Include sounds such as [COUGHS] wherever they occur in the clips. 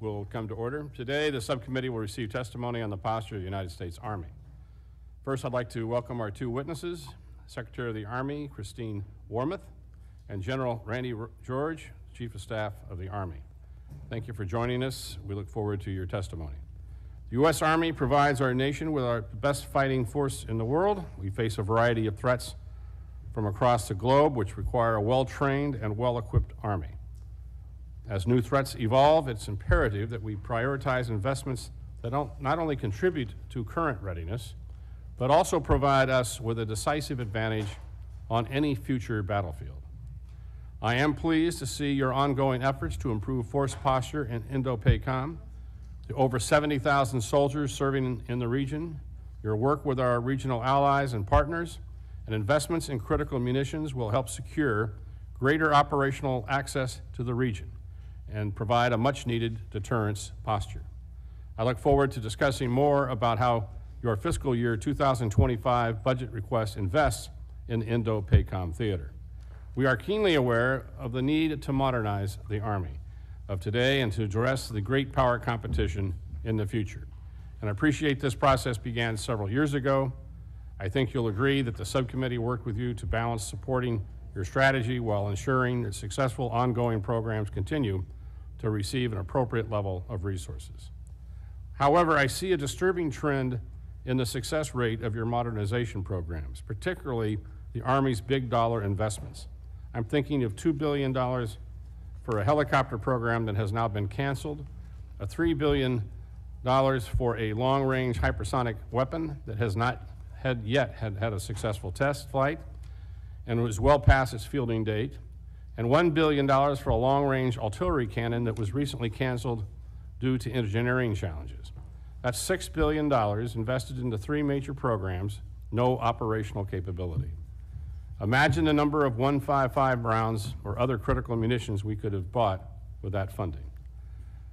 will come to order. Today, the subcommittee will receive testimony on the posture of the United States Army. First, I'd like to welcome our two witnesses, Secretary of the Army Christine Wormuth and General Randy R- George, Chief of Staff of the Army. Thank you for joining us. We look forward to your testimony. The U.S. Army provides our nation with our best fighting force in the world. We face a variety of threats from across the globe, which require a well trained and well equipped Army. As new threats evolve, it's imperative that we prioritize investments that not only contribute to current readiness, but also provide us with a decisive advantage on any future battlefield. I am pleased to see your ongoing efforts to improve force posture in Indo-PACOM, the over 70,000 soldiers serving in the region, your work with our regional allies and partners, and investments in critical munitions will help secure greater operational access to the region and provide a much-needed deterrence posture. I look forward to discussing more about how your fiscal year 2025 budget request invests in Indo-PACOM theater. We are keenly aware of the need to modernize the Army of today and to address the great power competition in the future. And I appreciate this process began several years ago. I think you'll agree that the subcommittee worked with you to balance supporting your strategy while ensuring that successful ongoing programs continue to receive an appropriate level of resources. However, I see a disturbing trend in the success rate of your modernization programs, particularly the Army's big dollar investments. I'm thinking of $2 billion for a helicopter program that has now been canceled, a $3 billion for a long range hypersonic weapon that has not had yet had, had a successful test flight and was well past its fielding date, and $1 billion for a long range artillery cannon that was recently canceled due to engineering challenges. That's $6 billion invested into three major programs, no operational capability. Imagine the number of 155 rounds or other critical munitions we could have bought with that funding.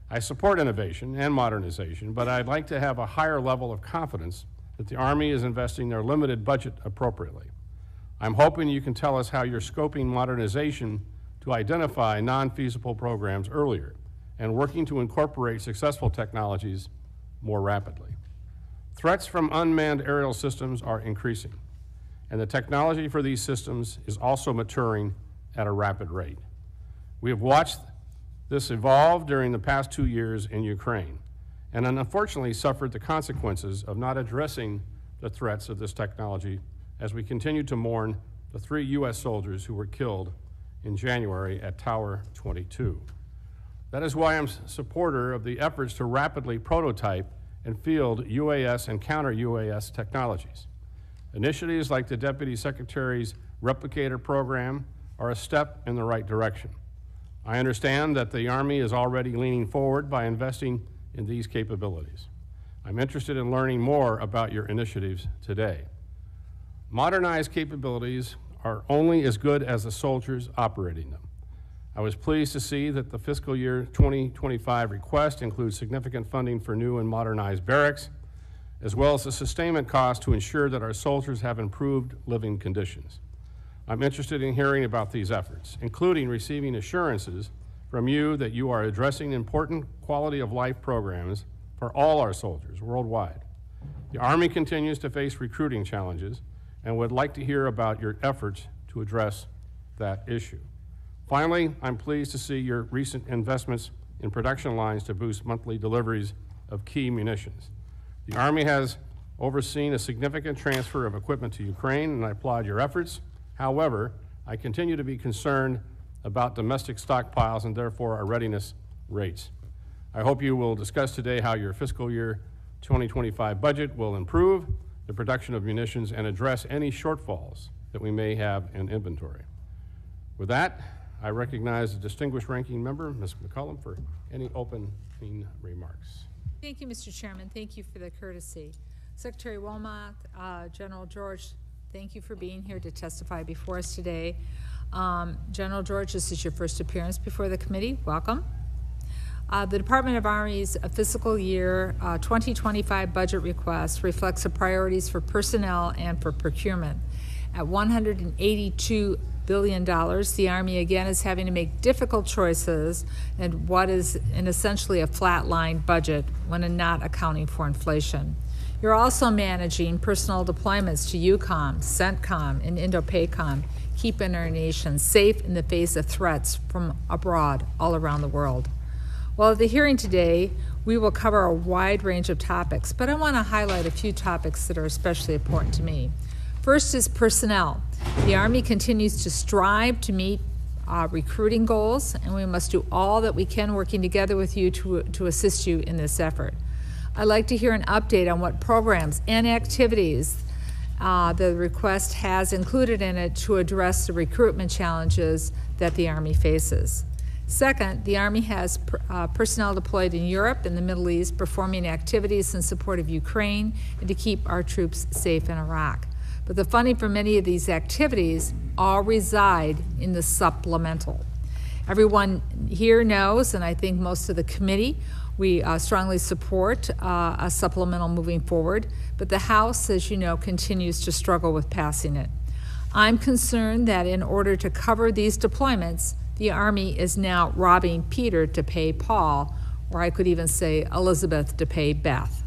I support innovation and modernization, but I'd like to have a higher level of confidence that the Army is investing their limited budget appropriately. I'm hoping you can tell us how you're scoping modernization to identify non feasible programs earlier and working to incorporate successful technologies more rapidly. Threats from unmanned aerial systems are increasing, and the technology for these systems is also maturing at a rapid rate. We have watched this evolve during the past two years in Ukraine, and unfortunately suffered the consequences of not addressing the threats of this technology as we continue to mourn the three U.S. soldiers who were killed in January at Tower 22. That is why I'm a supporter of the efforts to rapidly prototype and field UAS and counter UAS technologies. Initiatives like the Deputy Secretary's Replicator program are a step in the right direction. I understand that the Army is already leaning forward by investing in these capabilities. I'm interested in learning more about your initiatives today. Modernized capabilities are only as good as the soldiers operating them. I was pleased to see that the fiscal year 2025 request includes significant funding for new and modernized barracks, as well as the sustainment cost to ensure that our soldiers have improved living conditions. I'm interested in hearing about these efforts, including receiving assurances from you that you are addressing important quality of life programs for all our soldiers worldwide. The Army continues to face recruiting challenges and would like to hear about your efforts to address that issue. Finally, I'm pleased to see your recent investments in production lines to boost monthly deliveries of key munitions. The Army has overseen a significant transfer of equipment to Ukraine, and I applaud your efforts. However, I continue to be concerned about domestic stockpiles and therefore our readiness rates. I hope you will discuss today how your fiscal year 2025 budget will improve the production of munitions and address any shortfalls that we may have in inventory. With that, I recognize the distinguished ranking member, Ms. McCollum, for any opening remarks. Thank you, Mr. Chairman. Thank you for the courtesy. Secretary Wormuth, uh, General George, thank you for being here to testify before us today. Um, General George, this is your first appearance before the committee. Welcome. Uh, the Department of Army's fiscal year uh, 2025 budget request reflects the priorities for personnel and for procurement. At $182 billion, the Army again is having to make difficult choices and what is in essentially a flatline budget when not accounting for inflation. You're also managing personal deployments to EUCOM, CENTCOM, and INDOPACOM, keeping our nation safe in the face of threats from abroad all around the world. Well, at the hearing today, we will cover a wide range of topics, but I want to highlight a few topics that are especially important to me. First is personnel. The Army continues to strive to meet uh, recruiting goals, and we must do all that we can working together with you to, to assist you in this effort. I'd like to hear an update on what programs and activities uh, the request has included in it to address the recruitment challenges that the Army faces. Second, the Army has per, uh, personnel deployed in Europe and the Middle East performing activities in support of Ukraine and to keep our troops safe in Iraq. But the funding for many of these activities all reside in the supplemental. Everyone here knows, and I think most of the committee, we uh, strongly support uh, a supplemental moving forward, but the House, as you know, continues to struggle with passing it. I'm concerned that in order to cover these deployments, the Army is now robbing Peter to pay Paul, or I could even say Elizabeth to pay Beth.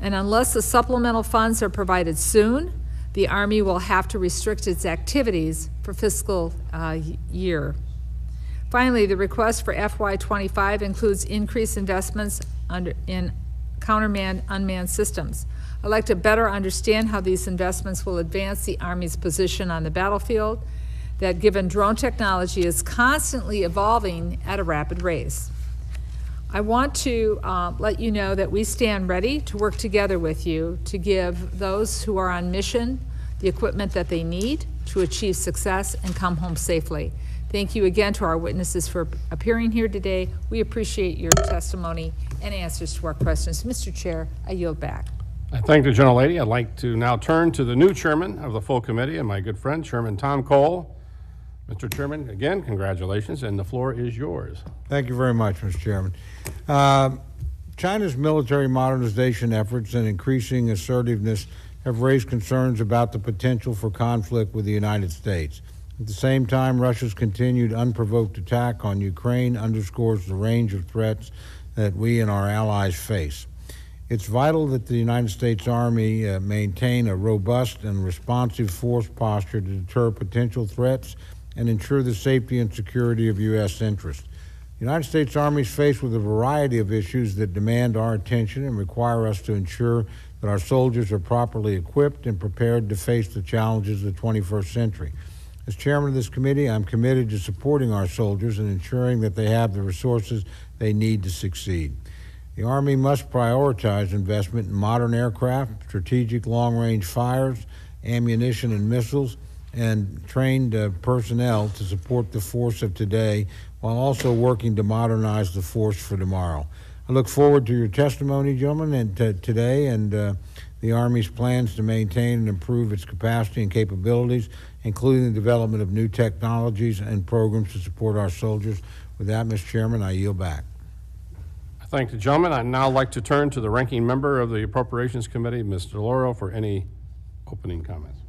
And unless the supplemental funds are provided soon, the Army will have to restrict its activities for fiscal uh, year Finally, the request for FY25 includes increased investments under, in countermand unmanned systems. I'd like to better understand how these investments will advance the Army's position on the battlefield, that given drone technology is constantly evolving at a rapid race. I want to uh, let you know that we stand ready to work together with you to give those who are on mission the equipment that they need to achieve success and come home safely. Thank you again to our witnesses for appearing here today. We appreciate your testimony and answers to our questions. Mr. Chair, I yield back. I thank the gentle lady. I'd like to now turn to the new chairman of the full committee and my good friend, Chairman Tom Cole. Mr. Chairman, again, congratulations, and the floor is yours. Thank you very much, Mr. Chairman. Uh, China's military modernization efforts and increasing assertiveness have raised concerns about the potential for conflict with the United States. At the same time, Russia's continued unprovoked attack on Ukraine underscores the range of threats that we and our allies face. It's vital that the United States Army uh, maintain a robust and responsive force posture to deter potential threats and ensure the safety and security of U.S. interests. The United States Army is faced with a variety of issues that demand our attention and require us to ensure that our soldiers are properly equipped and prepared to face the challenges of the 21st century. As chairman of this committee, I'm committed to supporting our soldiers and ensuring that they have the resources they need to succeed. The Army must prioritize investment in modern aircraft, strategic long range fires, ammunition and missiles, and trained uh, personnel to support the force of today while also working to modernize the force for tomorrow. I look forward to your testimony, gentlemen, and to today and uh, the Army's plans to maintain and improve its capacity and capabilities including the development of new technologies and programs to support our soldiers. With that, Mr. Chairman, I yield back. I thank the gentleman. I'd now like to turn to the ranking member of the Appropriations Committee, Mr. DeLauro, for any opening comments.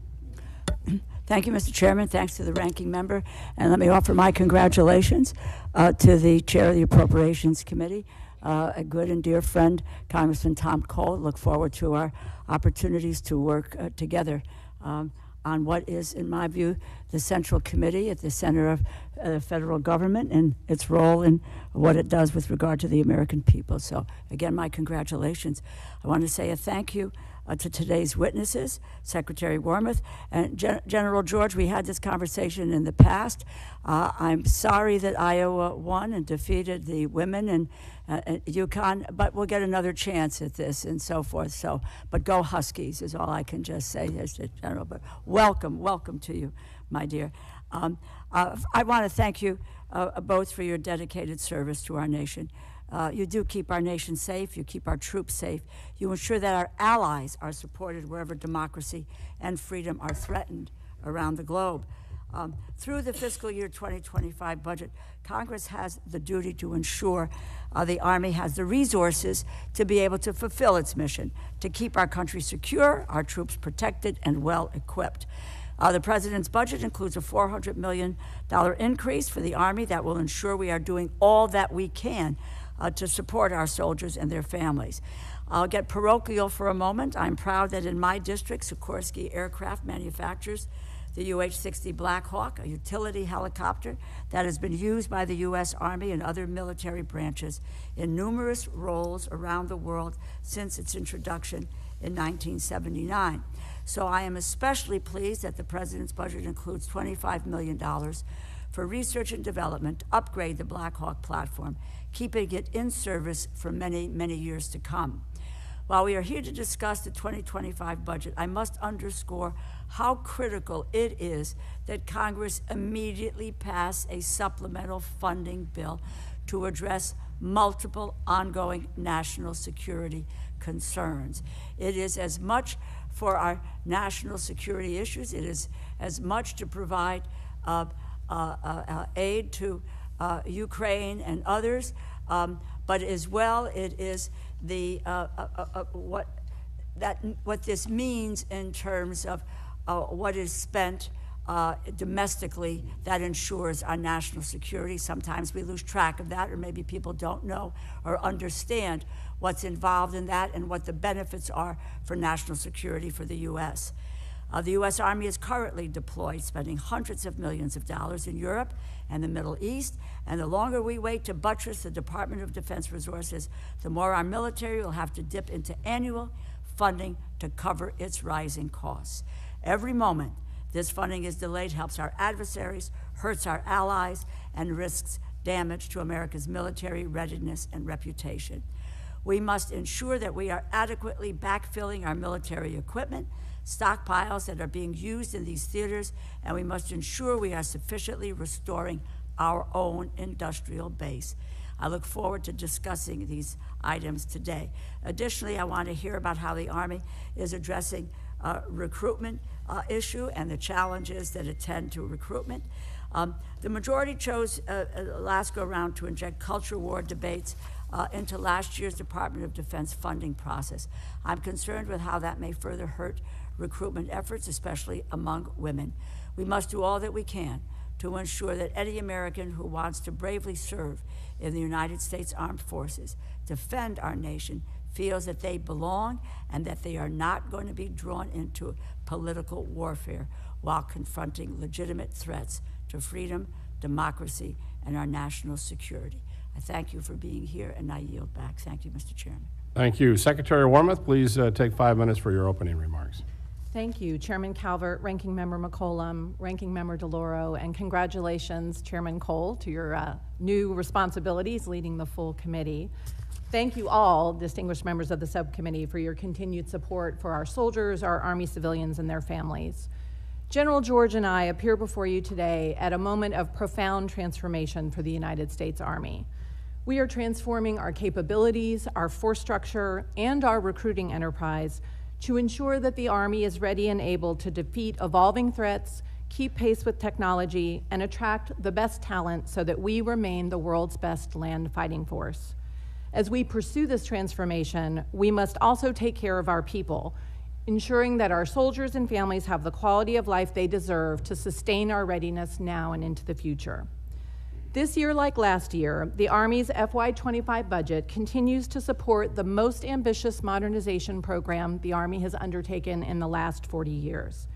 Thank you, Mr. Chairman. Thanks to the ranking member. And let me offer my congratulations uh, to the chair of the Appropriations Committee, uh, a good and dear friend, Congressman Tom Cole. Look forward to our opportunities to work uh, together. Um, on what is, in my view, the Central Committee at the center of uh, the federal government and its role in what it does with regard to the American people. So, again, my congratulations. I want to say a thank you uh, to today's witnesses, Secretary Wormuth and Gen- General George. We had this conversation in the past. Uh, I'm sorry that Iowa won and defeated the women in, uh, UConn, but we'll get another chance at this and so forth. So, but go Huskies is all I can just say as the general. But welcome, welcome to you, my dear. Um, uh, I want to thank you uh, both for your dedicated service to our nation. Uh, you do keep our nation safe, you keep our troops safe, you ensure that our allies are supported wherever democracy and freedom are threatened around the globe. Um, through the fiscal year 2025 budget, Congress has the duty to ensure uh, the Army has the resources to be able to fulfill its mission, to keep our country secure, our troops protected, and well equipped. Uh, the president's budget includes a $400 million increase for the Army that will ensure we are doing all that we can uh, to support our soldiers and their families. I'll get parochial for a moment. I'm proud that in my district, Sikorsky Aircraft manufactures the UH-60 Black Hawk, a utility helicopter that has been used by the U.S. Army and other military branches in numerous roles around the world since its introduction in 1979. So I am especially pleased that the President's budget includes $25 million for research and development to upgrade the Black Hawk platform, keeping it in service for many, many years to come. While we are here to discuss the 2025 budget, I must underscore how critical it is that Congress immediately pass a supplemental funding bill to address multiple ongoing national security concerns. It is as much for our national security issues, it is as much to provide uh, uh, uh, aid to uh, Ukraine and others, um, but as well it is the uh, uh, uh, uh, what that what this means in terms of uh, what is spent domestically that ensures our national security. Sometimes we lose track of that, or maybe people don't know or understand what's involved in that and what the benefits are for national security for the U.S. Uh, the U.S. Army is currently deployed, spending hundreds of millions of dollars in Europe and the Middle East. And the longer we wait to buttress the Department of Defense resources, the more our military will have to dip into annual funding to cover its rising costs. Every moment this funding is delayed helps our adversaries, hurts our allies, and risks damage to America's military readiness and reputation. We must ensure that we are adequately backfilling our military equipment, stockpiles that are being used in these theaters, and we must ensure we are sufficiently restoring our own industrial base. I look forward to discussing these items today. Additionally, I want to hear about how the Army is addressing uh, recruitment uh, issue and the challenges that attend to recruitment. Um, the majority chose uh, last go round to inject culture war debates uh, into last year's Department of Defense funding process. I'm concerned with how that may further hurt recruitment efforts, especially among women. We must do all that we can to ensure that any American who wants to bravely serve in the United States Armed Forces, defend our nation, feels that they belong and that they are not going to be drawn into political warfare while confronting legitimate threats to freedom, democracy, and our national security. I thank you for being here, and I yield back. Thank you, Mr. Chairman. Thank you. Secretary Wormuth, please uh, take five minutes for your opening remarks. Thank you, Chairman Calvert, Ranking Member McCollum, Ranking Member DeLauro, and congratulations, Chairman Cole, to your uh, new responsibilities leading the full committee. Thank you all, distinguished members of the subcommittee, for your continued support for our soldiers, our Army civilians, and their families. General George and I appear before you today at a moment of profound transformation for the United States Army. We are transforming our capabilities, our force structure, and our recruiting enterprise to ensure that the Army is ready and able to defeat evolving threats, keep pace with technology, and attract the best talent so that we remain the world's best land fighting force. As we pursue this transformation, we must also take care of our people, ensuring that our soldiers and families have the quality of life they deserve to sustain our readiness now and into the future. This year, like last year, the Army's FY25 budget continues to support the most ambitious modernization program the Army has undertaken in the last 40 years.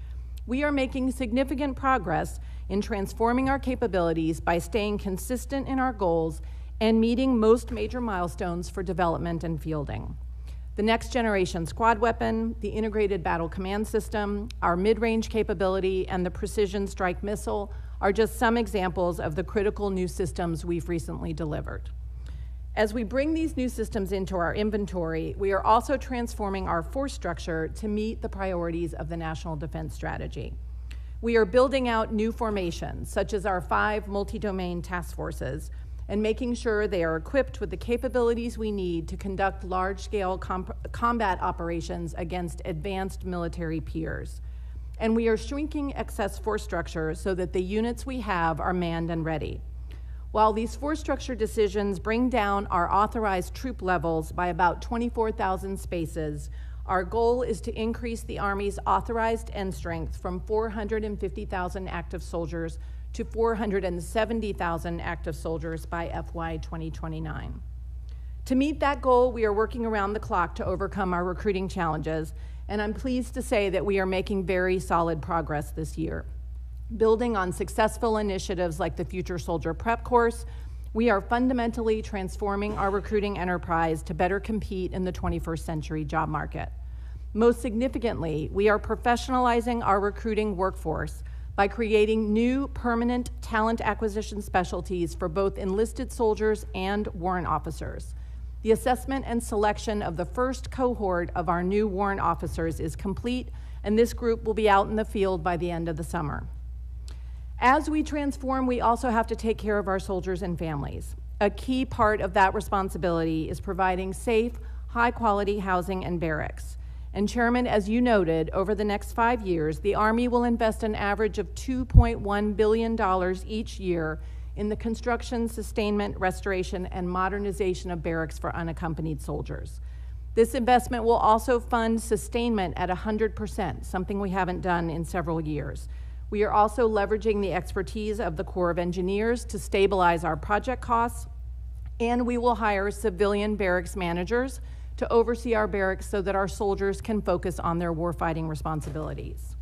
We are making significant progress in transforming our capabilities by staying consistent in our goals and meeting most major milestones for development and fielding. The next generation squad weapon, the integrated battle command system, our mid range capability, and the precision strike missile are just some examples of the critical new systems we've recently delivered. As we bring these new systems into our inventory, we are also transforming our force structure to meet the priorities of the National Defense Strategy. We are building out new formations, such as our five multi domain task forces, and making sure they are equipped with the capabilities we need to conduct large scale combat operations against advanced military peers. And we are shrinking excess force structure so that the units we have are manned and ready. While these force structure decisions bring down our authorized troop levels by about 24,000 spaces, Our goal is to increase the Army's authorized end strength from 450,000 active soldiers to 470,000 active soldiers by FY 2029. To meet that goal, we are working around the clock to overcome our recruiting challenges, and I'm pleased to say that we are making very solid progress this year. Building on successful initiatives like the Future Soldier Prep Course, we are fundamentally transforming our recruiting enterprise to better compete in the 21st century job market. Most significantly, we are professionalizing our recruiting workforce by creating new permanent talent acquisition specialties for both enlisted soldiers and warrant officers. The assessment and selection of the first cohort of our new warrant officers is complete, and this group will be out in the field by the end of the summer. As we transform, we also have to take care of our soldiers and families. A key part of that responsibility is providing safe, high quality housing and barracks. And, Chairman, as you noted, over the next five years, the Army will invest an average of $2.1 billion each year in the construction, sustainment, restoration, and modernization of barracks for unaccompanied soldiers. This investment will also fund sustainment at 100%, something we haven't done in several years. We are also leveraging the expertise of the Corps of Engineers to stabilize our project costs, and we will hire civilian barracks managers to oversee our barracks so that our soldiers can focus on their warfighting responsibilities.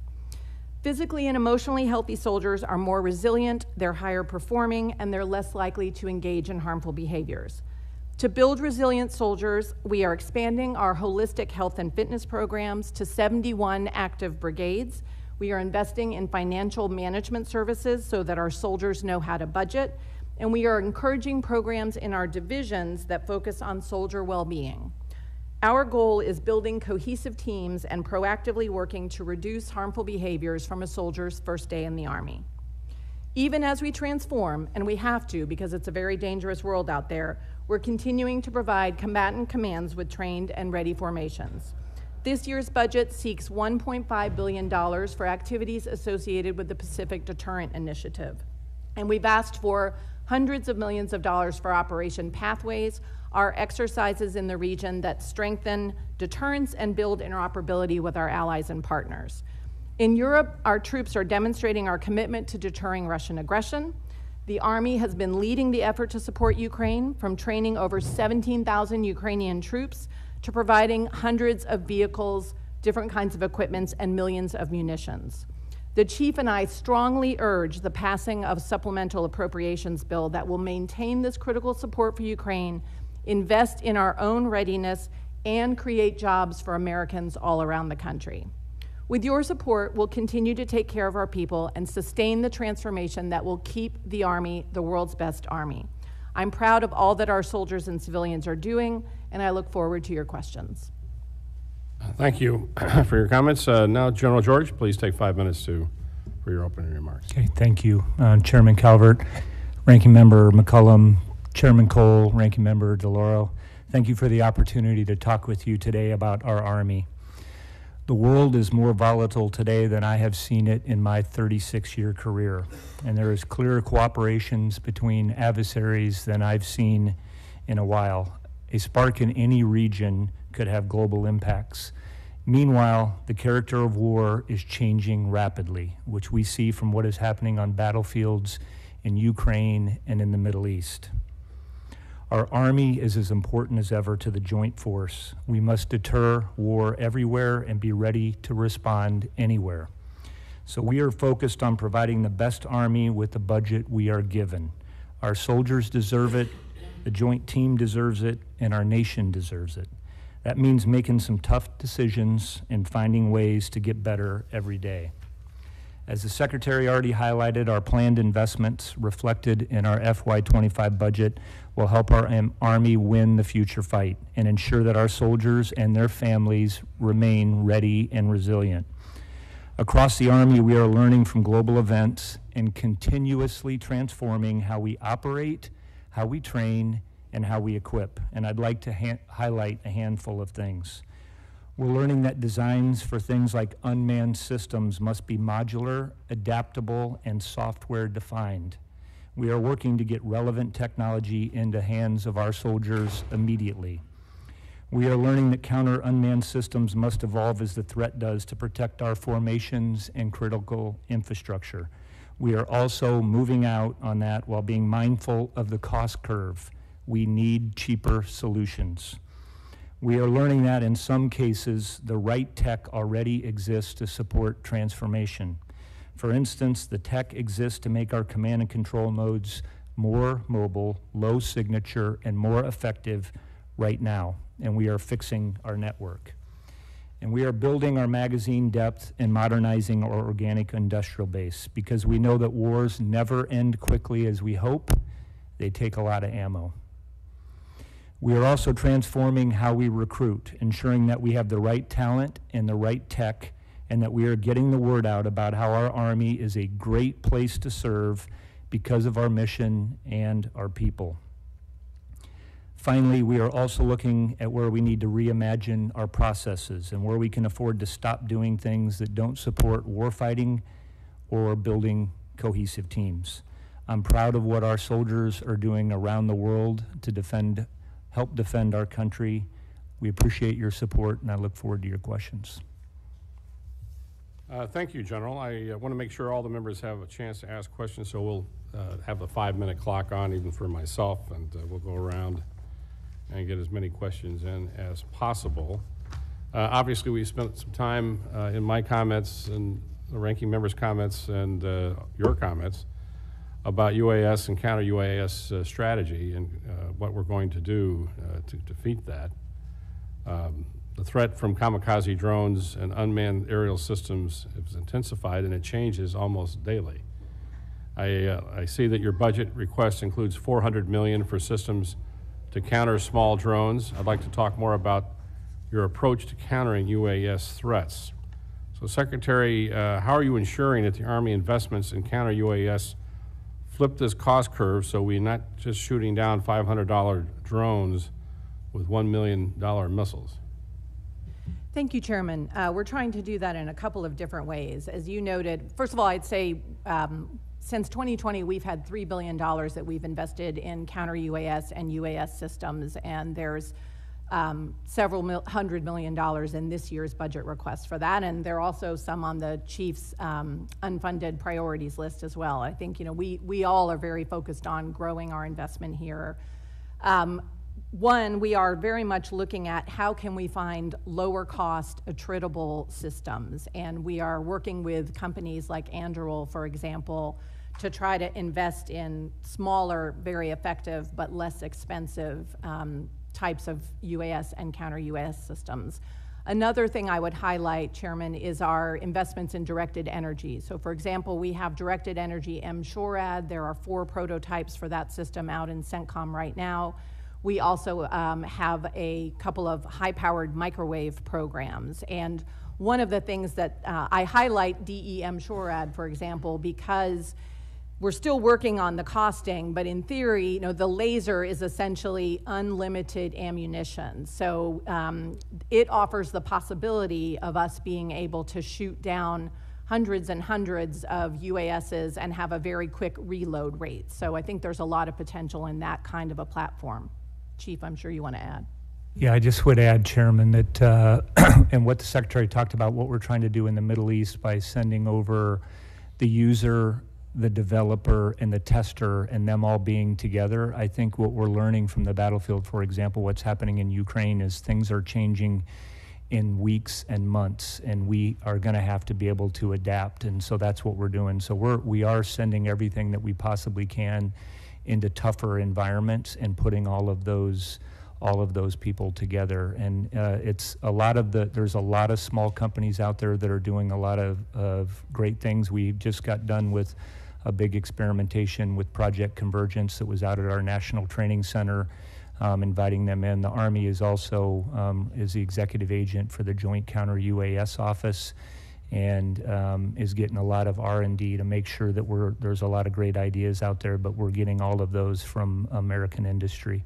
Physically and emotionally healthy soldiers are more resilient, they're higher performing, and they're less likely to engage in harmful behaviors. To build resilient soldiers, we are expanding our holistic health and fitness programs to 71 active brigades. We are investing in financial management services so that our soldiers know how to budget, and we are encouraging programs in our divisions that focus on soldier well being. Our goal is building cohesive teams and proactively working to reduce harmful behaviors from a soldier's first day in the Army. Even as we transform, and we have to because it's a very dangerous world out there, we're continuing to provide combatant commands with trained and ready formations. This year's budget seeks $1.5 billion for activities associated with the Pacific Deterrent Initiative. And we've asked for hundreds of millions of dollars for Operation Pathways, our exercises in the region that strengthen deterrence and build interoperability with our allies and partners. In Europe, our troops are demonstrating our commitment to deterring Russian aggression. The Army has been leading the effort to support Ukraine, from training over 17,000 Ukrainian troops to providing hundreds of vehicles, different kinds of equipments, and millions of munitions. The Chief and I strongly urge the passing of supplemental appropriations bill that will maintain this critical support for Ukraine invest in our own readiness, and create jobs for Americans all around the country. With your support, we'll continue to take care of our people and sustain the transformation that will keep the Army the world's best Army. I'm proud of all that our soldiers and civilians are doing, and I look forward to your questions. Thank you [CLEARS THROAT] for your comments. Uh, Now, General George, please take five minutes to, for your opening remarks. Okay, thank you, uh, Chairman Calvert, Ranking Member McCollum, Chairman Cole, Ranking Member DeLauro. Thank you for the opportunity to talk with you today about our Army. The world is more volatile today than I have seen it in my 36 year career, and there is clearer cooperations between adversaries than I've seen in a while. A spark in any region could have global impacts. Meanwhile, the character of war is changing rapidly, which we see from what is happening on battlefields in Ukraine and in the Middle East. Our Army is as important as ever to the joint force. We must deter war everywhere and be ready to respond anywhere. So we are focused on providing the best Army with the budget we are given. Our soldiers deserve it, the joint team deserves it, and our nation deserves it. That means making some tough decisions and finding ways to get better every day. As the Secretary already highlighted, our planned investments reflected in our FY25 budget will help our Army win the future fight and ensure that our soldiers and their families remain ready and resilient. Across the Army, we are learning from global events and continuously transforming how we operate, how we train, and how we equip. And I'd like to highlight a handful of things. We're learning that designs for things like unmanned systems must be modular, adaptable, and software defined. We are working to get relevant technology into hands of our soldiers immediately. We are learning that counter unmanned systems must evolve as the threat does to protect our formations and critical infrastructure. We are also moving out on that while being mindful of the cost curve. We need cheaper solutions. We are learning that in some cases, the right tech already exists to support transformation. For instance, the tech exists to make our command and control modes more mobile, low signature, and more effective right now, and we are fixing our network. And we are building our magazine depth and modernizing our organic industrial base because we know that wars never end quickly as we hope, they take a lot of ammo. We are also transforming how we recruit, ensuring that we have the right talent and the right tech, and that we are getting the word out about how our Army is a great place to serve because of our mission and our people. Finally, we are also looking at where we need to reimagine our processes and where we can afford to stop doing things that don't support warfighting or building cohesive teams. I'm proud of what our soldiers are doing around the world to defend, help defend our country. We appreciate your support, and I look forward to your questions. Uh, Thank you, General. I want to make sure all the members have a chance to ask questions, so we'll uh, have a five-minute clock on even for myself, and uh, we'll go around and get as many questions in as possible. Uh, Obviously, we spent some time uh, in my comments and the ranking member's comments and uh, your comments about UAS and counter UAS uh, strategy and uh, what we're going to do uh, to defeat that. Um, The threat from kamikaze drones and unmanned aerial systems has intensified, and it changes almost daily. I, uh, I see that your budget request includes 400 million for systems to counter small drones. I'd like to talk more about your approach to countering UAS threats. So Secretary, uh, how are you ensuring that the Army investments in counter UAS flip this cost curve so we're not just shooting down $500 drones with $1 million missiles? Thank you, Chairman. Uh, We're trying to do that in a couple of different ways. As you noted, first of all, I'd say um, since 2020, we've had $3 billion that we've invested in counter UAS and UAS systems, and there's um, several mil- hundred million dollars in this year's budget request for that, and there are also some on the chief's um, unfunded priorities list as well. I think, you know, we, we all are very focused on growing our investment here. Um, one, we are very much looking at how can we find lower cost attritable systems. And we are working with companies like Anduril, for example, to try to invest in smaller, very effective, but less expensive um, types of UAS and counter UAS systems. Another thing I would highlight, Chairman, is our investments in directed energy. So, for example, we have directed energy M-SHORAD. There are four prototypes for that system out in CENTCOM right now. We also um, have a couple of high-powered microwave programs. And one of the things that uh, I highlight DE M-SHORAD, for example, because we're still working on the costing, but in theory, you know, the laser is essentially unlimited ammunition. So um, it offers the possibility of us being able to shoot down hundreds and hundreds of UASs and have a very quick reload rate. So I think there's a lot of potential in that kind of a platform. Chief, I'm sure you want to add. Yeah, I just would add, Chairman, that, uh, [CLEARS THROAT] and what the Secretary talked about, what we're trying to do in the Middle East by sending over the user, the developer, and the tester, and them all being together. I think what we're learning from the battlefield, for example, what's happening in Ukraine is things are changing in weeks and months, and we are going to have to be able to adapt. And so that's what we're doing. So we're, we are sending everything that we possibly can into tougher environments and putting all of those all of those people together. And uh, it's a lot of the there's a lot of small companies out there that are doing a lot of, of great things. We just got done with a big experimentation with Project Convergence that was out at our National Training Center. Um, inviting them in. The Army is also um, is the executive agent for the Joint Counter UAS Office, and um, is getting a lot of R&D to make sure that we're there's a lot of great ideas out there, but we're getting all of those from American industry,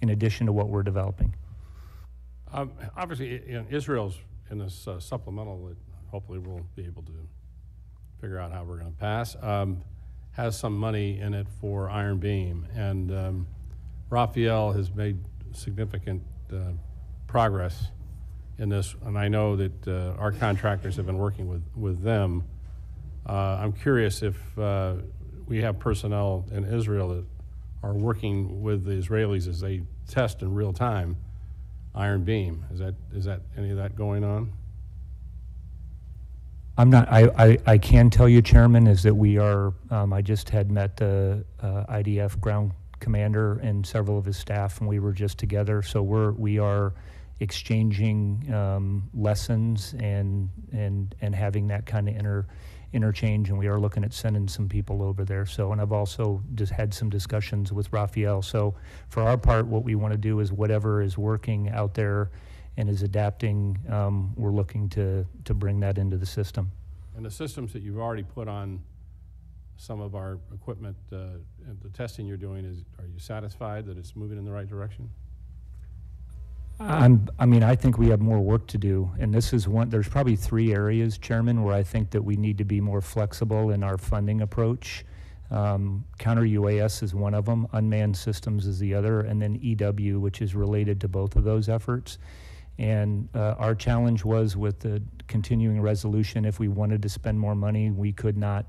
in addition to what we're developing. Um, Obviously, in Israel's in this uh, supplemental that hopefully we'll be able to figure out how we're going to pass, um, has some money in it for Iron Beam. And um, Rafael has made significant uh, progress in this, and I know that uh, our contractors have been working with, with them. Uh, I'm curious if uh, we have personnel in Israel that are working with the Israelis as they test in real time iron beam. Is that, is that, any of that going on? I'm not, I, I, I can tell you, Chairman, is that we are, um, I just had met the, uh, IDF ground commander and several of his staff, and we were just together, so we're, we are exchanging, um, lessons and, and, and having that kind of inter, interchange, and we are looking at sending some people over there, so, and I've also just had some discussions with Rafael, so for our part, what we want to do is whatever is working out there and is adapting, um, we're looking to, to bring that into the system. And the systems that you've already put on some of our equipment, uh, the testing you're doing, is, are you satisfied that it's moving in the right direction? I'm, I mean, I think we have more work to do, and this is one, there's probably three areas, Chairman, where I think that we need to be more flexible in our funding approach. Um, Counter UAS is one of them, unmanned systems is the other, and then EW, which is related to both of those efforts. And uh, our challenge was with the continuing resolution, if we wanted to spend more money, we could not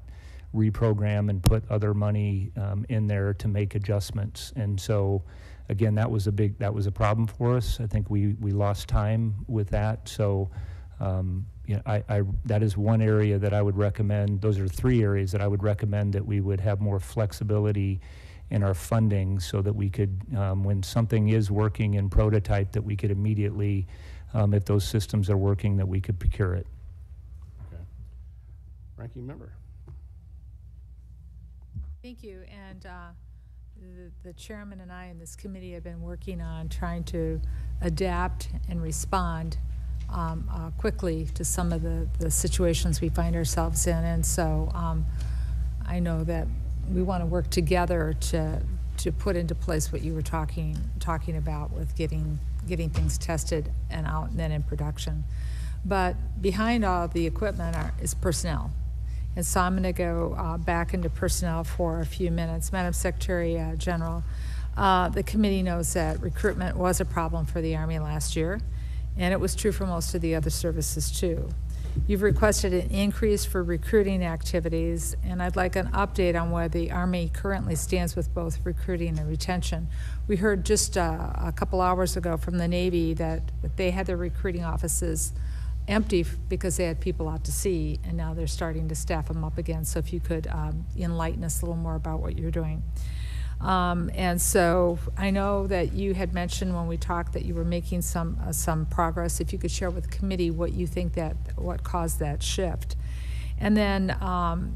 reprogram and put other money um, in there to make adjustments. And so, again, that was a big, that was a problem for us. I think we, we lost time with that. So, um, you know, I, I, that is one area that I would recommend, those are three areas that I would recommend that we would have more flexibility in our funding so that we could, um, when something is working in prototype, that we could immediately, um, if those systems are working, that we could procure it. Okay. Ranking member? Thank you, and uh, the- chairman and I in this committee have been working on trying to adapt and respond um, uh, quickly to some of the, the situations we find ourselves in, and so um, I know that we want to work together to, to put into place what you were talking, talking about with getting, getting things tested and out and then in production. But behind all the equipment are, is personnel. And so I'm going to go uh, back into personnel for a few minutes. Madam Secretary uh, General, uh, the committee knows that recruitment was a problem for the Army last year, and it was true for most of the other services too. You've requested an increase for recruiting activities, and I'd like an update on where the Army currently stands with both recruiting and retention. We heard just uh, a couple hours ago from the Navy that they had their recruiting offices empty because they had people out to sea, and now they're starting to staff them up again. So if you could um, enlighten us a little more about what you're doing. Um, And so I know that you had mentioned when we talked that you were making some, uh, some progress. If you could share with the committee what you think that, what caused that shift. And then um,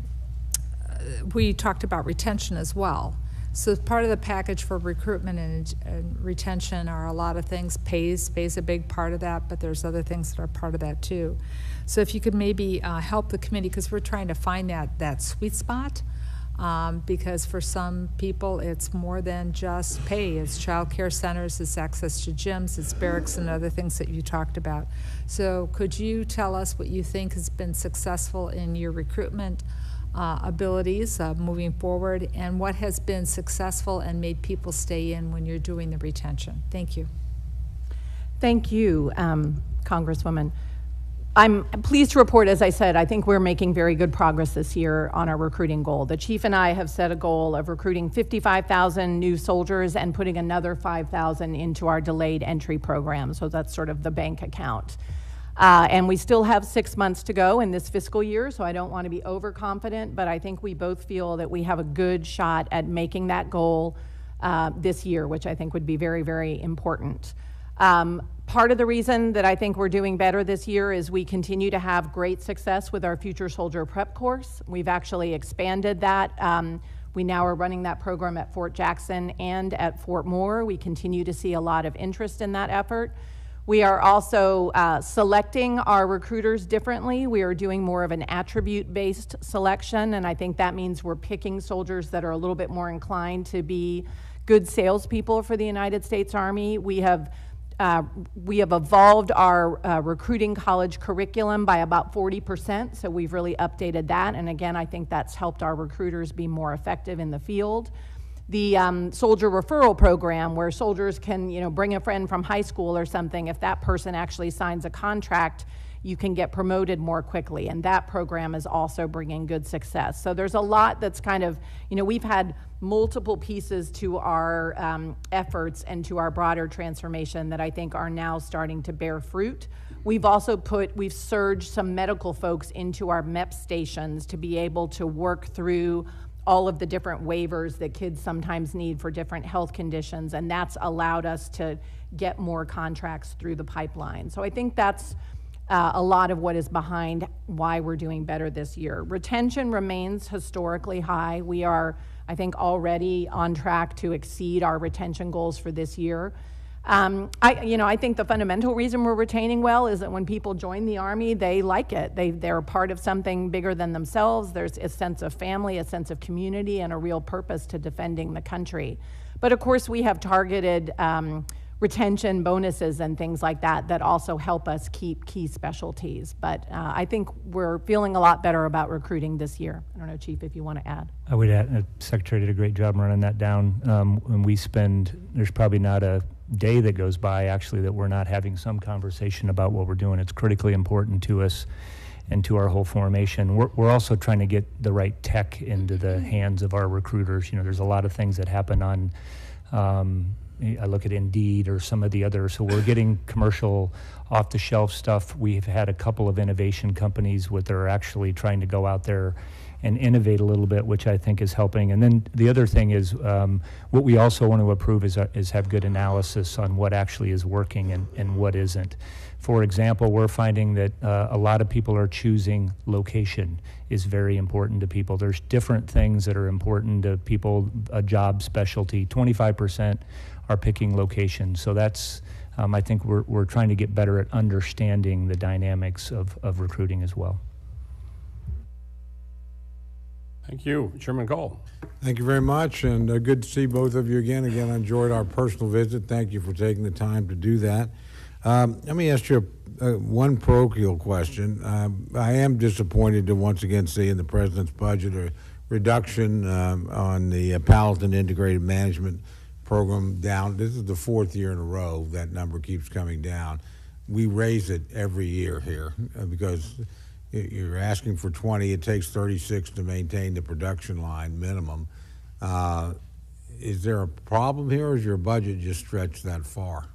uh, we talked about retention as well. So part of the package for recruitment and, and retention are a lot of things. Pays, pays a big part of that, but there's other things that are part of that too. So if you could maybe uh, help the committee, because we're trying to find that, that sweet spot. Um, because for some people, it's more than just pay. It's childcare centers, it's access to gyms, it's barracks and other things that you talked about. So could you tell us what you think has been successful in your recruitment uh, abilities uh, moving forward, and what has been successful and made people stay in when you're doing the retention? Thank you. Thank you, um, Congresswoman. I'm pleased to report, as I said, I think we're making very good progress this year on our recruiting goal. The chief and I have set a goal of recruiting 55,000 new soldiers and putting another 5,000 into our delayed entry program. So that's sort of the bank account. Uh, and we still have six months to go in this fiscal year, so I don't want to be overconfident, but I think we both feel that we have a good shot at making that goal uh, this year, which I think would be very, very important. Um, part of the reason that I think we're doing better this year is we continue to have great success with our Future Soldier Prep course. We've actually expanded that. Um, we now are running that program at Fort Jackson and at Fort Moore. We continue to see a lot of interest in that effort. We are also uh, selecting our recruiters differently. We are doing more of an attribute based selection, and I think that means we're picking soldiers that are a little bit more inclined to be good salespeople for the United States Army. We have uh, we have evolved our uh, recruiting college curriculum by about 40%, so we've really updated that. And again, I think that's helped our recruiters be more effective in the field. The um, soldier referral program where soldiers can, you know, bring a friend from high school or something. If that person actually signs a contract, you can get promoted more quickly. And that program is also bringing good success. So there's a lot that's kind of, you know, we've had multiple pieces to our um, efforts and to our broader transformation that I think are now starting to bear fruit. We've also put, we've surged some medical folks into our MEP stations to be able to work through all of the different waivers that kids sometimes need for different health conditions, and that's allowed us to get more contracts through the pipeline. So I think that's uh, a lot of what is behind why we're doing better this year. Retention remains historically high. We are, I think, already on track to exceed our retention goals for this year. Um, I, you know, I think the fundamental reason we're retaining well is that when people join the Army, they like it. They, they're part of something bigger than themselves. There's a sense of family, a sense of community, and a real purpose to defending the country. But of course, we have targeted um, retention bonuses and things like that that also help us keep key specialties. But uh, I think we're feeling a lot better about recruiting this year. I don't know, Chief, if you want to add. I would add, uh, Secretary did a great job running that down. Um, and we spend, there's probably not a day that goes by actually that we're not having some conversation about what we're doing. It's critically important to us and to our whole formation. We're, we're also trying to get the right tech into the hands of our recruiters. You know, there's a lot of things that happen on, um, I look at Indeed or some of the others. So we're getting [LAUGHS] commercial off the shelf stuff. We've had a couple of innovation companies with that are actually trying to go out there and innovate a little bit, which I think is helping. And then the other thing is um, what we also want to approve is, uh, is have good analysis on what actually is working and, and what isn't. For example, we're finding that uh, a lot of people are choosing location is very important to people. There's different things that are important to people, a job specialty. 25% are picking location. So that's, um, I think we're, we're trying to get better at understanding the dynamics of, of recruiting as well. Thank you. Chairman Cole. Thank you very much, and uh, good to see both of you again. Again, I enjoyed our personal visit. Thank you for taking the time to do that. Um, let me ask you uh, one parochial question. Um, I am disappointed to once again see in the president's budget a reduction um, on the uh, Paladin Integrated Management Program down. This is the fourth year in a row that number keeps coming down. We raise it every year here uh, because you're asking for 20, it takes 36 to maintain the production line minimum. Uh, Is there a problem here, or is your budget just stretched that far?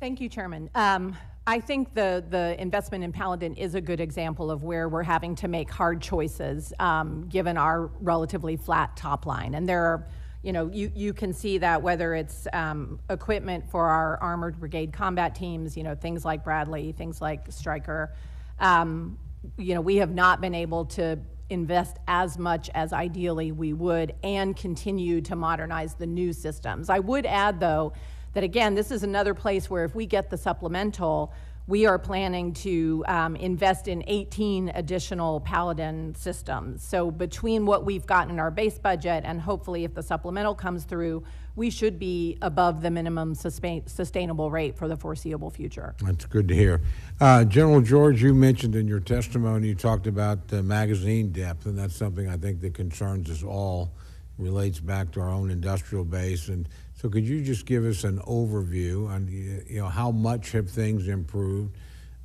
Thank you, Chairman. Um, I think the, the investment in Paladin is a good example of where we're having to make hard choices, um, given our relatively flat top line. And there are, you know, you, you can see that whether it's um, equipment for our armored brigade combat teams, you know, things like Bradley, things like Stryker. Um, you know, we have not been able to invest as much as ideally we would and continue to modernize the new systems. I would add, though, that again, this is another place where if we get the supplemental, we are planning to um, invest in 18 additional Paladin systems. So between what we've got in our base budget and hopefully if the supplemental comes through, we should be above the minimum sustain- sustainable rate for the foreseeable future. That's good to hear. Uh, General George, you mentioned in your testimony, you talked about magazine depth, and that's something I think that concerns us all, relates back to our own industrial base. And so could you just give us an overview on, you know, how much have things improved?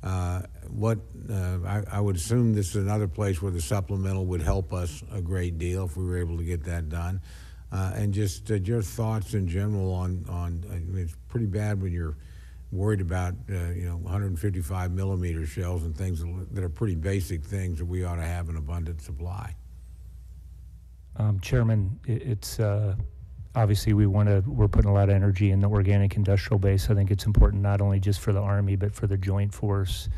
Uh, What, uh, I I would assume this is another place where the supplemental would help us a great deal if we were able to get that done. Uh, And just uh, your thoughts in general on, on, I mean, it's pretty bad when you're worried about, uh, you know, 155 millimeter shells and things that are pretty basic things that we ought to have in abundant supply. Um, Chairman, it's, uh, obviously, we want to, we're putting a lot of energy in the organic industrial base. I think it's important not only just for the Army, but for the joint force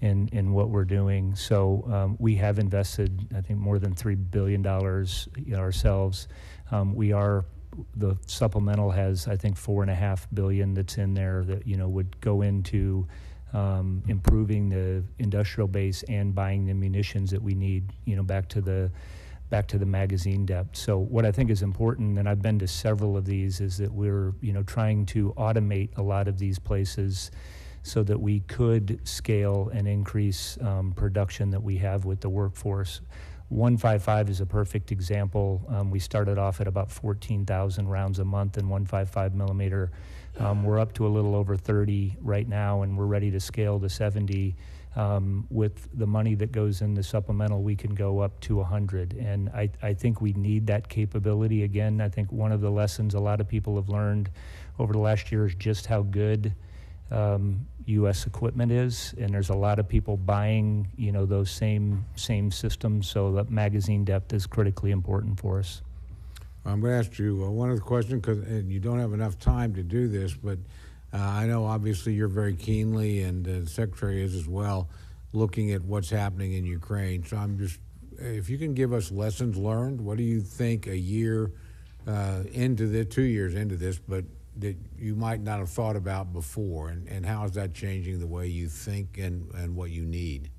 in, in what we're doing. So um, we have invested, I think, more than $3 billion ourselves. Um, We are, the supplemental has, I think, four and a half billion that's in there that, you know, would go into um, improving the industrial base and buying the munitions that we need, you know, back to the, back to the magazine depth. So what I think is important, and I've been to several of these, is that we're, you know, trying to automate a lot of these places so that we could scale and increase um, production that we have with the workforce. 155 is a perfect example. Um, we started off at about 14,000 rounds a month in 155 millimeter. Um, we're up to a little over 30 right now, and we're ready to scale to 70. Um, with the money that goes in the supplemental, we can go up to 100. And I, I think we need that capability. Again, I think one of the lessons a lot of people have learned over the last year is just how good um, U.S. equipment is, and there's a lot of people buying, you know, those same same systems. So that magazine depth is critically important for us. I'm going to ask you uh, one other question, because you don't have enough time to do this, but uh, I know obviously you're very keenly, and uh, the Secretary is as well, looking at what's happening in Ukraine. So I'm just, if you can give us lessons learned, what do you think a year uh, into the, two years into this, but that you might not have thought about before, and, and how is that changing the way you think and, and what you need?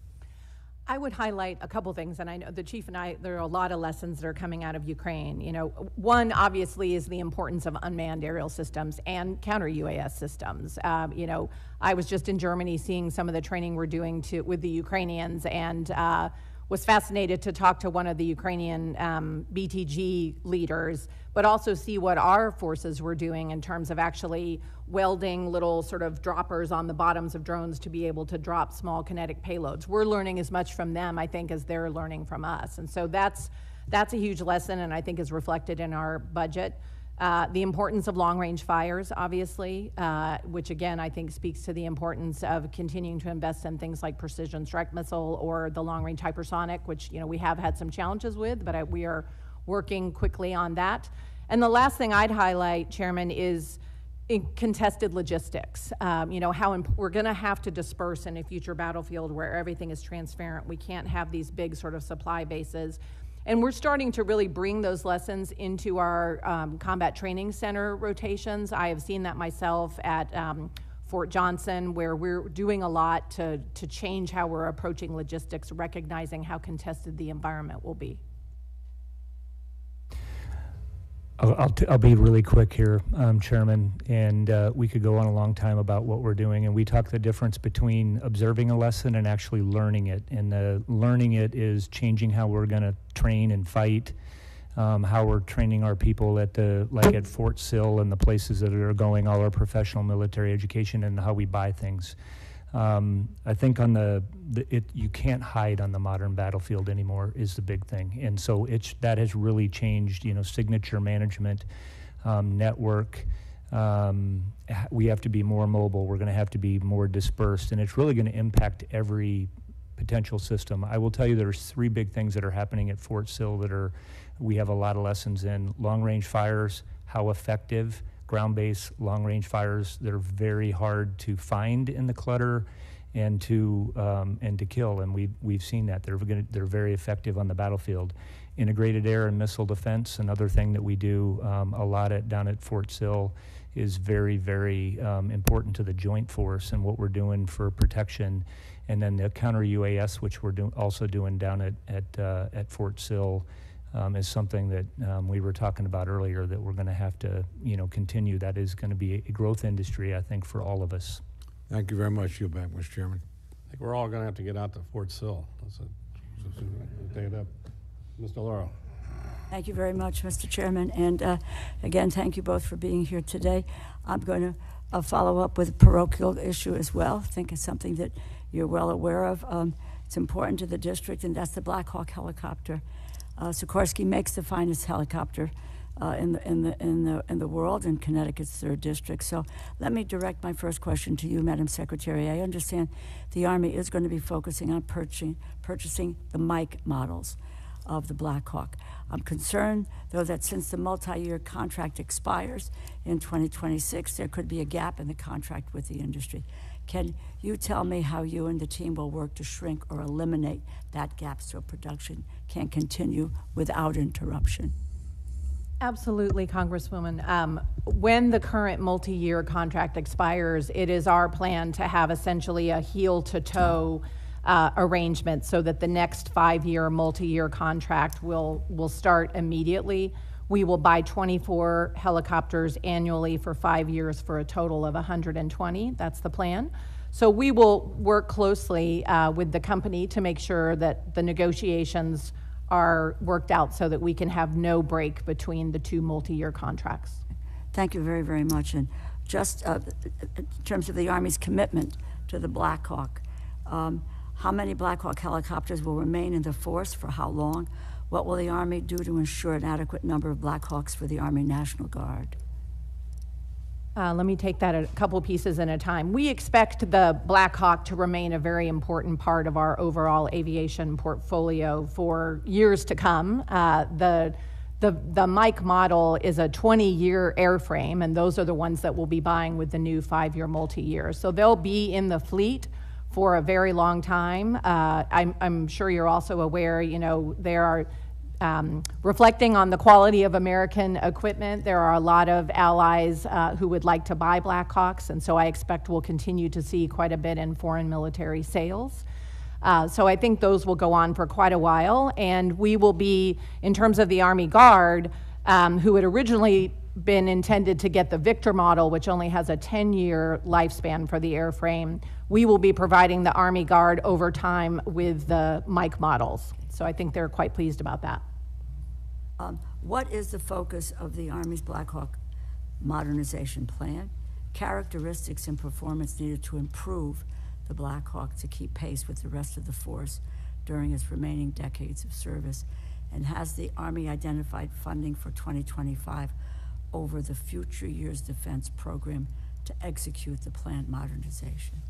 I would highlight a couple things, and I know the chief and I, there are a lot of lessons that are coming out of Ukraine. You know, one obviously is the importance of unmanned aerial systems and counter UAS systems. Um, you know, I was just in Germany seeing some of the training we're doing to, with the Ukrainians, and uh, was fascinated to talk to one of the Ukrainian um, BTG leaders, but also see what our forces were doing in terms of actually welding little sort of droppers on the bottoms of drones to be able to drop small kinetic payloads. We're learning as much from them, I think, as they're learning from us. And so that's, that's a huge lesson, and I think is reflected in our budget. Uh, the importance of long range fires, obviously, uh, which again I think speaks to the importance of continuing to invest in things like precision strike missile or the long range hypersonic, which you know we have had some challenges with, but I, we are working quickly on that. And the last thing I'd highlight, Chairman, is contested logistics. Um, you know how we're going to have to disperse in a future battlefield where everything is transparent. We can't have these big sort of supply bases. And we're starting to really bring those lessons into our um, combat training center rotations. I have seen that myself at um, Fort Johnson, where we're doing a lot to, to change how we're approaching logistics, recognizing how contested the environment will be. I'll, I'll, t- I'll be really quick here, um, Chairman, and uh, we could go on a long time about what we're doing. And we talk the difference between observing a lesson and actually learning it. And the learning it is changing how we're going to train and fight, um, how we're training our people at the like at Fort Sill and the places that are going, all our professional military education, and how we buy things. Um, I think on the, the, it you can't hide on the modern battlefield anymore is the big thing, and so it's that has really changed. You know, signature management, um, network. Um, we have to be more mobile. We're going to have to be more dispersed, and it's really going to impact every potential system. I will tell you there's three big things that are happening at Fort Sill that are we have a lot of lessons in long range fires, how effective ground-based long-range fires that are very hard to find in the clutter and to um, and to kill. And we we've seen that they're gonna, they're very effective on the battlefield. Integrated air and missile defense, another thing that we do um, a lot at down at Fort Sill, is very very um, important to the Joint Force and what we're doing for protection. And then the counter UAS, which we're do- also doing down at at uh, at Fort Sill um, is something that um, we were talking about earlier that we're going to have to, you know, continue. That is going to be a growth industry, I think, for all of us. Thank you very much. Yield back, Mr. Chairman. I think we're all going to have to get out to Fort Sill. That's it. Take it up. Ms. DeLauro. Thank you very much, Mr. Chairman. And uh, again, thank you both for being here today. I'm going to uh, follow up with a parochial issue as well. I think it's something that you're well aware of. Um, it's important to the district, and that's the Black Hawk helicopter. Uh, Sikorsky makes the finest helicopter uh, in, the, in, the, in, the, in the world in Connecticut's third district. So let me direct my first question to you, Madam Secretary. I understand the Army is going to be focusing on purchasing, purchasing the Mike models of the Black Hawk. I'm concerned, though, that since the multi year contract expires in 2026, there could be a gap in the contract with the industry. Can you tell me how you and the team will work to shrink or eliminate that gap so production can continue without interruption? Absolutely, Congresswoman. Um, when the current multi-year contract expires, it is our plan to have essentially a heel-to-toe uh, arrangement so that the next five-year, multi-year contract will will start immediately. We will buy 24 helicopters annually for five years for a total of 120. That's the plan. So we will work closely uh, with the company to make sure that the negotiations are worked out so that we can have no break between the two multi-year contracts. Thank you very, very much. And just uh, in terms of the Army's commitment to the Black Hawk, um, how many Black Hawk helicopters will remain in the force for how long? What will the Army do to ensure an adequate number of Black Hawks for the Army National Guard? Uh, let me take that a couple pieces at a time. We expect the Black Hawk to remain a very important part of our overall aviation portfolio for years to come. Uh, the the, the Mike model is a 20 year airframe, and those are the ones that we'll be buying with the new five year multi year. So they'll be in the fleet for a very long time. Uh, I'm, I'm sure you're also aware, you know, there are um, reflecting on the quality of American equipment, there are a lot of allies uh, who would like to buy Blackhawks, and so I expect we'll continue to see quite a bit in foreign military sales. Uh, so I think those will go on for quite a while, and we will be, in terms of the Army Guard, um, who had originally been intended to get the Victor model, which only has a 10 year lifespan for the airframe, we will be providing the Army Guard over time with the Mike models. So I think they're quite pleased about that. Um, What is the focus of the Army's Black Hawk modernization plan? Characteristics and performance needed to improve the Black Hawk to keep pace with the rest of the force during its remaining decades of service? And has the Army identified funding for 2025 over the future years defense program to execute the planned modernization?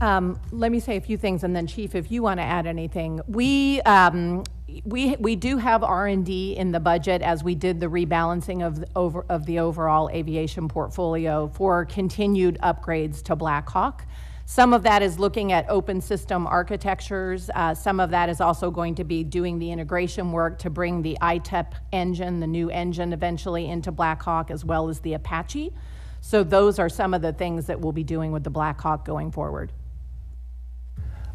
Um, let me say a few things, and then Chief, if you want to add anything, we um, we we do have R and D in the budget as we did the rebalancing of the over of the overall aviation portfolio for continued upgrades to Black Hawk. Some of that is looking at open system architectures. Uh, some of that is also going to be doing the integration work to bring the ITEP engine, the new engine, eventually into Black Hawk, as well as the Apache. So those are some of the things that we'll be doing with the Black Hawk going forward.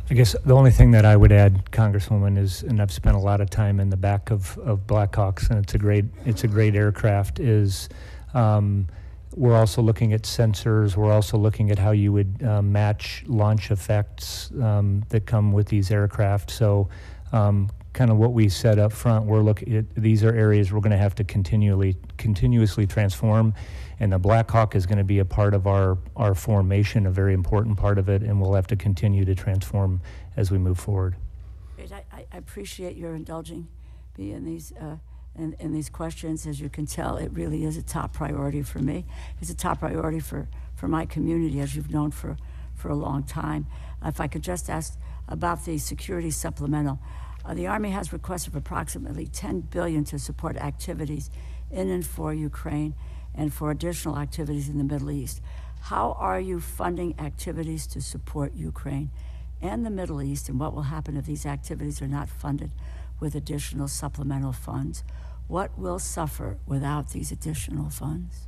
I guess the only thing that I would add, Congresswoman, is, and I've spent a lot of time in the back of, of Blackhawks, and it's a great, it's a great aircraft, is um, we're also looking at sensors. We're also looking at how you would uh, match launch effects um, that come with these aircraft. So um, kind of what we said up front, we're looking at, these are areas we're going to have to continually, continuously transform. And the Black Hawk is going to be a part of our, our formation, a very important part of it, and we'll have to continue to transform as we move forward. Great. I, I- appreciate your indulging me in these, uh, in, in these questions. As you can tell, it really is a top priority for me. It's a top priority for, for my community, as you've known for, for a long time. If I could just ask about the security supplemental. Uh, the Army has requested approximately 10 billion to support activities in and for Ukraine and for additional activities in the Middle East. How are you funding activities to support Ukraine and the Middle East, and what will happen if these activities are not funded with additional supplemental funds? What will suffer without these additional funds?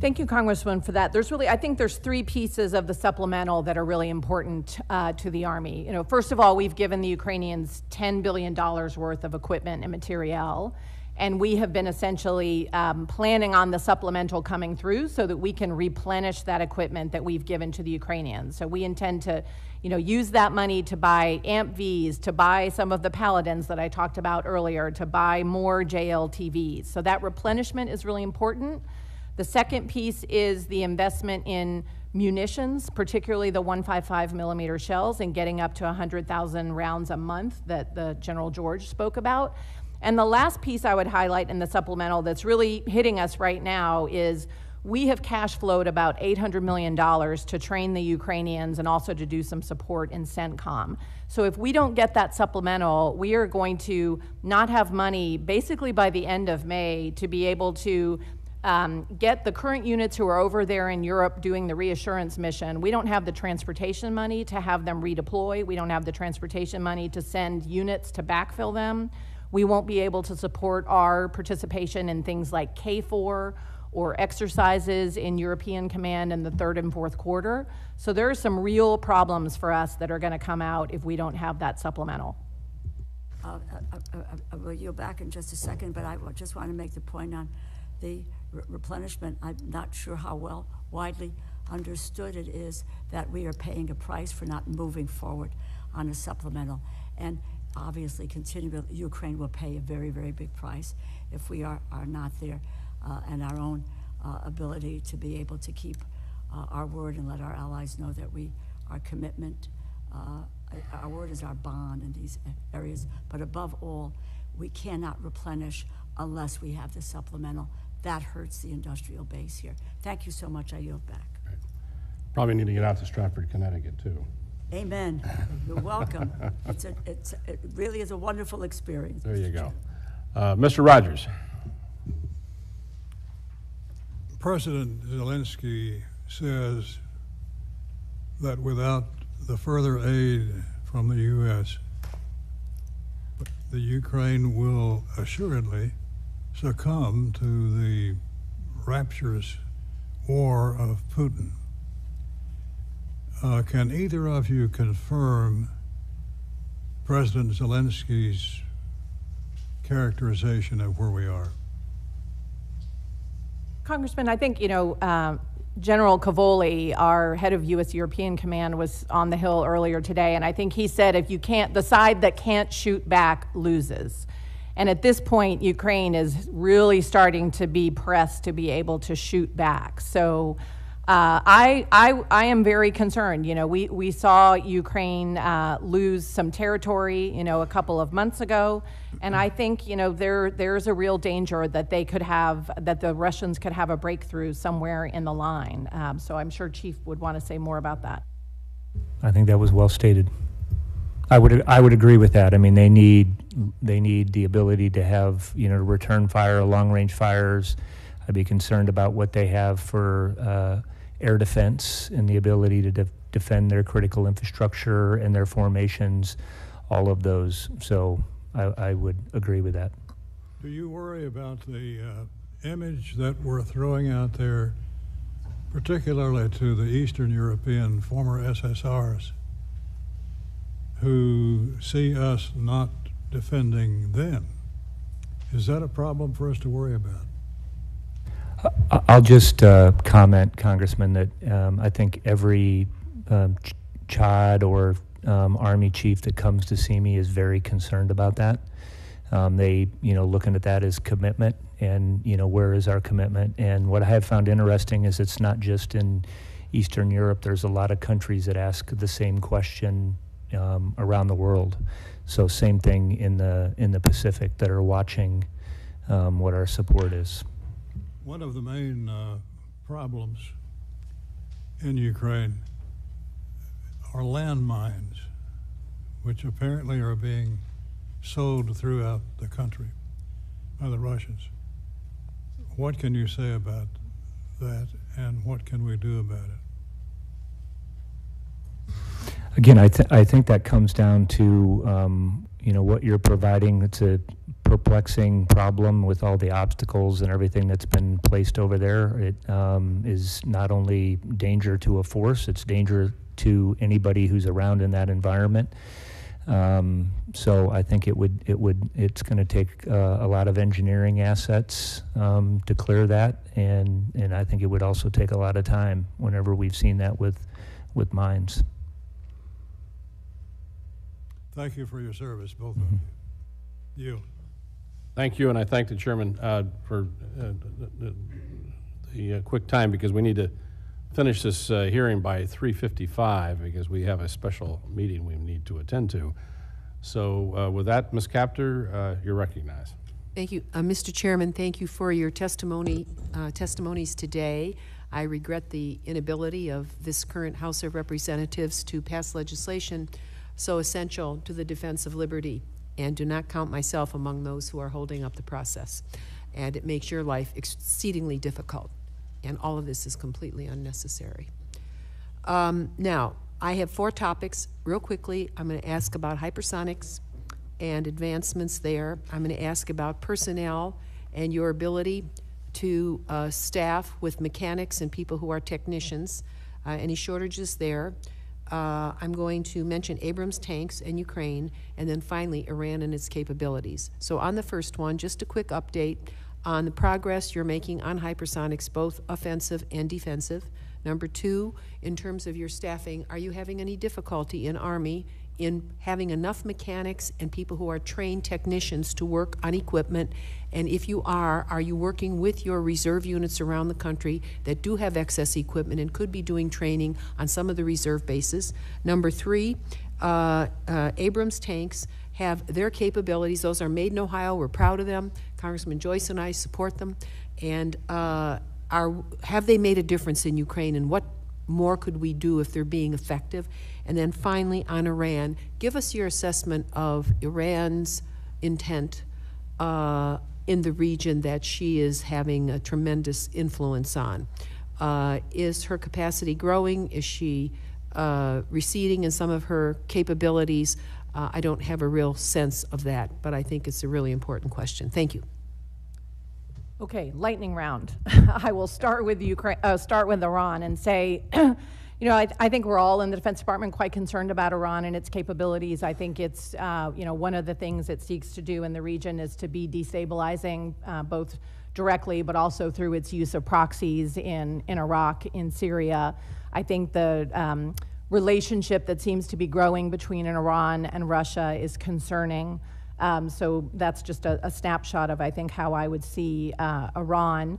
Thank you, Congressman, for that. There's really, I think there's three pieces of the supplemental that are really important uh, to the Army. You know, first of all, we've given the Ukrainians $10 billion worth of equipment and materiel, and we have been essentially um, planning on the supplemental coming through so that we can replenish that equipment that we've given to the Ukrainians. So we intend to, you know, use that money to buy AMP-Vs, to buy some of the Paladins that I talked about earlier, to buy more JLTVs. So that replenishment is really important. The second piece is the investment in munitions, particularly the 155 millimeter shells, and getting up to 100,000 rounds a month that the General George spoke about. And the last piece I would highlight in the supplemental that's really hitting us right now is we have cash flowed about $800 million to train the Ukrainians and also to do some support in CENTCOM. So if we don't get that supplemental, we are going to not have money basically by the end of May to be able to um, get the current units who are over there in Europe doing the reassurance mission. We don't have the transportation money to have them redeploy. We don't have the transportation money to send units to backfill them. We won't be able to support our participation in things like KFOR or exercises in European Command in the third and fourth quarter. So there are some real problems for us that are going to come out if we don't have that supplemental. Uh, I- I- I will yield back in just a second, but I just want to make the point on the re- replenishment. I'm not sure how well widely understood it is that we are paying a price for not moving forward on a supplemental. And obviously continue, Ukraine will pay a very, very big price if we are, are not there, uh, and our own uh, ability to be able to keep uh, our word and let our allies know that we, our commitment, uh, our word is our bond in these areas. But above all, we cannot replenish unless we have the supplemental. That hurts the industrial base here. Thank you so much. I yield back. Probably need to get out to Stratford, Connecticut, too. Amen. You're welcome. It's a, it's, it really is a wonderful experience. There you go. Uh, Mr. Rogers? President Zelensky says that without the further aid from the U.S., the Ukraine will assuredly succumb to the rapturous war of Putin. Uh, can either of you confirm President Zelensky's characterization of where we are? Congressman, I think, you know, um, General Cavoli, our head of U.S. European Command, was on the Hill earlier today, and I think he said if you can't, the side that can't shoot back loses. And at this point, Ukraine is really starting to be pressed to be able to shoot back. So uh, I, I, I am very concerned. You know, we, we saw Ukraine uh, lose some territory, you know, a couple of months ago. And I think, you know, there, there's a real danger that they could have, that the Russians could have a breakthrough somewhere in the line. Um, so I'm sure Chief would want to say more about that. I think that was well stated. I would, I would agree with that. I mean, they need, they need the ability to have, you know, return fire, long-range fires. I'd be concerned about what they have for uh, air defense and the ability to def- defend their critical infrastructure and their formations, all of those. So I, I would agree with that. Do you worry about the uh, image that we're throwing out there, particularly to the Eastern European former SSRs, who see us not defending them? Is that a problem for us to worry about? I'll just uh, comment, Congressman, that um, I think every um, ch- CHOD or um, Army chief that comes to see me is very concerned about that. Um, They, you know, looking at that as commitment and, you know, where is our commitment? And what I have found interesting is it's not just in Eastern Europe. There's a lot of countries that ask the same question um, around the world. So same thing in the, in the Pacific that are watching um, what our support is. One of the main uh, problems in Ukraine are landmines, which apparently are being sold throughout the country by the Russians. What can you say about that, and what can we do about it? Again, I, th- I think that comes down to, um, you know, what you're providing. It's a perplexing problem with all the obstacles and everything that's been placed over there. It um, is not only danger to a force, it's danger to anybody who's around in that environment. Um, so I think it would, it would, it's going to take uh, a lot of engineering assets um, to clear that, and and I think it would also take a lot of time. Whenever we've seen that with, with mines. Thank you for your service, both of you. You. Thank you, and I thank the chairman uh, for uh, the- the uh, quick time, because we need to finish this uh, hearing by 3:55, because we have a special meeting we need to attend to. So uh, with that, Ms. Kaptur, uh, you're recognized. Thank you. Mr. Chairman, thank you for your testimony, testimonies today. I regret the inability of this current House of Representatives to pass legislation so essential to the defense of liberty, and do not count myself among those who are holding up the process. And it makes your life exceedingly difficult, and all of this is completely unnecessary. Um, now, I have four topics. Real quickly, I'm going to ask about hypersonics and advancements there. I'm going to ask about personnel and your ability to uh, staff with mechanics and people who are technicians. Uh, any shortages there? Uh, I'm going to mention Abrams tanks and Ukraine, and then finally Iran and its capabilities. So, on the first one, just a quick update on the progress you're making on hypersonics, both offensive and defensive. Number two, in terms of your staffing, are you having any difficulty in Army in having enough mechanics and people who are trained technicians to work on equipment? And if you are, are you working with your reserve units around the country that do have excess equipment and could be doing training on some of the reserve bases? Number three, uh, uh, Abrams tanks have their capabilities. Those are made in Ohio. We're proud of them. Congressman Joyce and I support them. And uh, are, have they made a difference in Ukraine? And what more could we do if they're being effective? And then finally, on Iran, give us your assessment of Iran's intent uh, in the region that she is having a tremendous influence on. Uh, is her capacity growing? Is she uh, receding in some of her capabilities? Uh, I don't have a real sense of that, but I think it's a really important question. Thank you. Okay, lightning round. [LAUGHS] I will start with Ukraine, uh, start with Iran and say, [CLEARS THROAT] you know, I, I think we're all in the Defense Department quite concerned about Iran and its capabilities. I think it's, uh, you know, one of the things it seeks to do in the region is to be destabilizing, uh, both directly but also through its use of proxies in, in Iraq, in Syria. I think the um, relationship that seems to be growing between Iran and Russia is concerning. Um, so that's just a, a, snapshot of, I think, how I would see uh, Iran.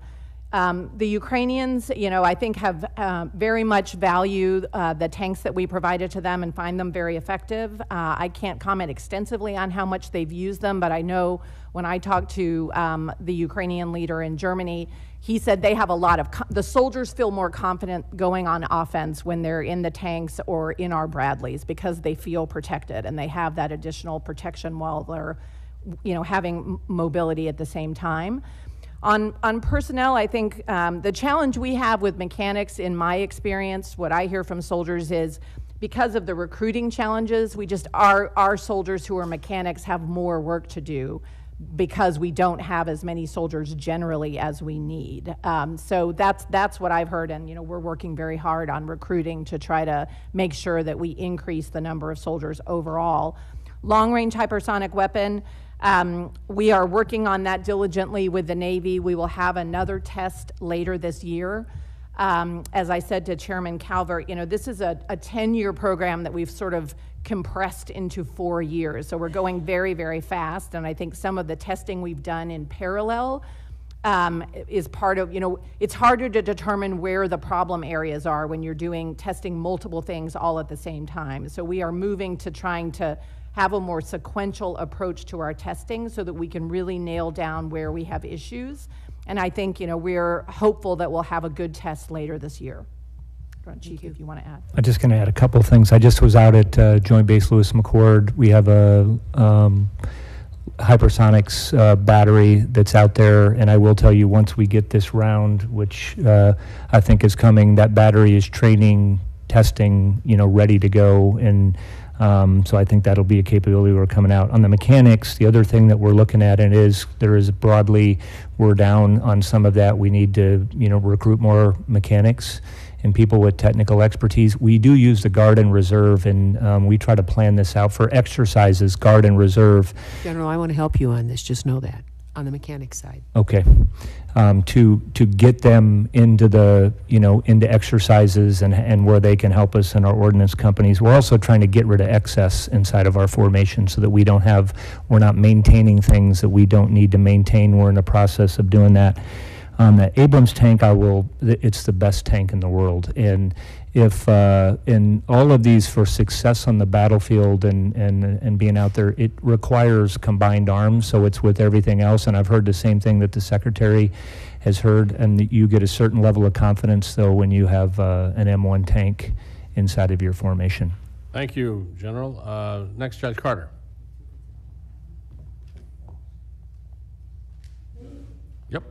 Um, the Ukrainians, you know, I think have uh, very much valued uh, the tanks that we provided to them and find them very effective. Uh, I can't comment extensively on how much they've used them, but I know when I talked to um, the Ukrainian leader in Germany, he said they have a lot of the soldiers feel more confident going on offense when they're in the tanks or in our Bradleys because they feel protected and they have that additional protection while they're you know having mobility at the same time on, on personnel, I think um, the challenge we have with mechanics, in my experience, what I hear from soldiers is because of the recruiting challenges, we just, our, our soldiers who are mechanics have more work to do because we don't have as many soldiers generally as we need. Um, so that's that's what I've heard, and you know we're working very hard on recruiting to try to make sure that we increase the number of soldiers overall. Long range hypersonic weapon. Um, we are working on that diligently with the Navy. We will have another test later this year. Um, as I said to Chairman Calvert, you know, this is a 10 year program that we've sort of compressed into four years. So we're going very, very fast. And I think some of the testing we've done in parallel um, is part of, you know, it's harder to determine where the problem areas are when you're doing testing multiple things all at the same time. So we are moving to trying to have a more sequential approach to our testing so that we can really nail down where we have issues. And I think, you know, we're hopeful that we'll have a good test later this year. Chief, if you want to add. I'm just going to add a couple of things. I just was out at uh, Joint Base Lewis McChord. We have a um, hypersonics uh, battery that's out there, and I will tell you, once we get this round, which uh, I think is coming, that battery is training, testing, you know, ready to go, and um, so I think that'll be a capability we're coming out. On the mechanics, the other thing that we're looking at and is there is broadly we're down on some of that. We need to you know recruit more mechanics and people with technical expertise. We do use the guard and reserve, and um, we try to plan this out for exercises, guard and reserve. General, I want to help you on this. Just know that on the mechanic side. Okay. Um, to to get them into the you know into exercises and and where they can help us in our ordnance companies. We're also trying to get rid of excess inside of our formation so that we don't have we're not maintaining things that we don't need to maintain. We're in the process of doing that. Um, the Abrams tank, I will. It's the best tank in the world, and if uh, in all of these for success on the battlefield and, and, and being out there, it requires combined arms. So it's with everything else. And I've heard the same thing that the secretary has heard. And you get a certain level of confidence, though, when you have uh, an M1 tank inside of your formation. Thank you, General. Uh, next, Judge Carter. Yep.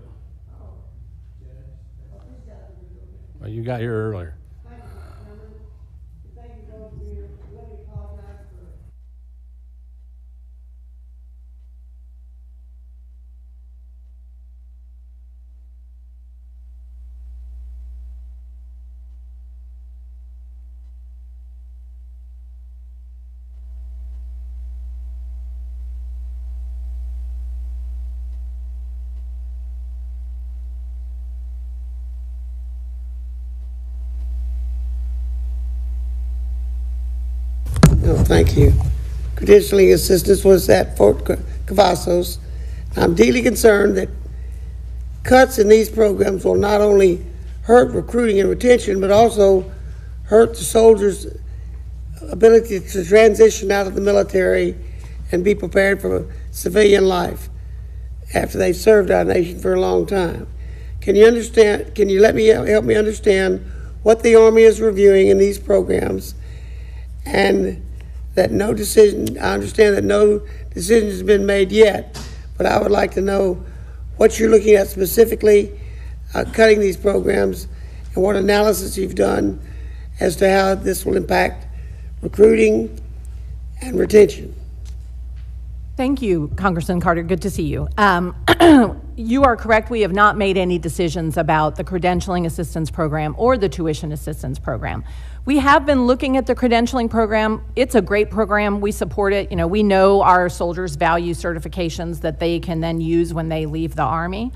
Well, you got here earlier. Thank you. Credentialing assistance was at Fort Ca- Cavazos. I'm deeply concerned that cuts in these programs will not only hurt recruiting and retention, but also hurt the soldiers' ability to transition out of the military and be prepared for civilian life after they've served our nation for a long time. Can you understand, can you let me, help me understand what the Army is reviewing in these programs? And that no decision, I understand that no decision has been made yet, but I would like to know what you're looking at specifically, uh, cutting these programs, and what analysis you've done as to how this will impact recruiting and retention. Thank you, Congressman Carter. Good to see you. Um, [CLEARS THROAT] you are correct. We have not made any decisions about the credentialing assistance program or the tuition assistance program. We have been looking at the credentialing program. It's a great program. We support it. You know, we know our soldiers value certifications that they can then use when they leave the Army.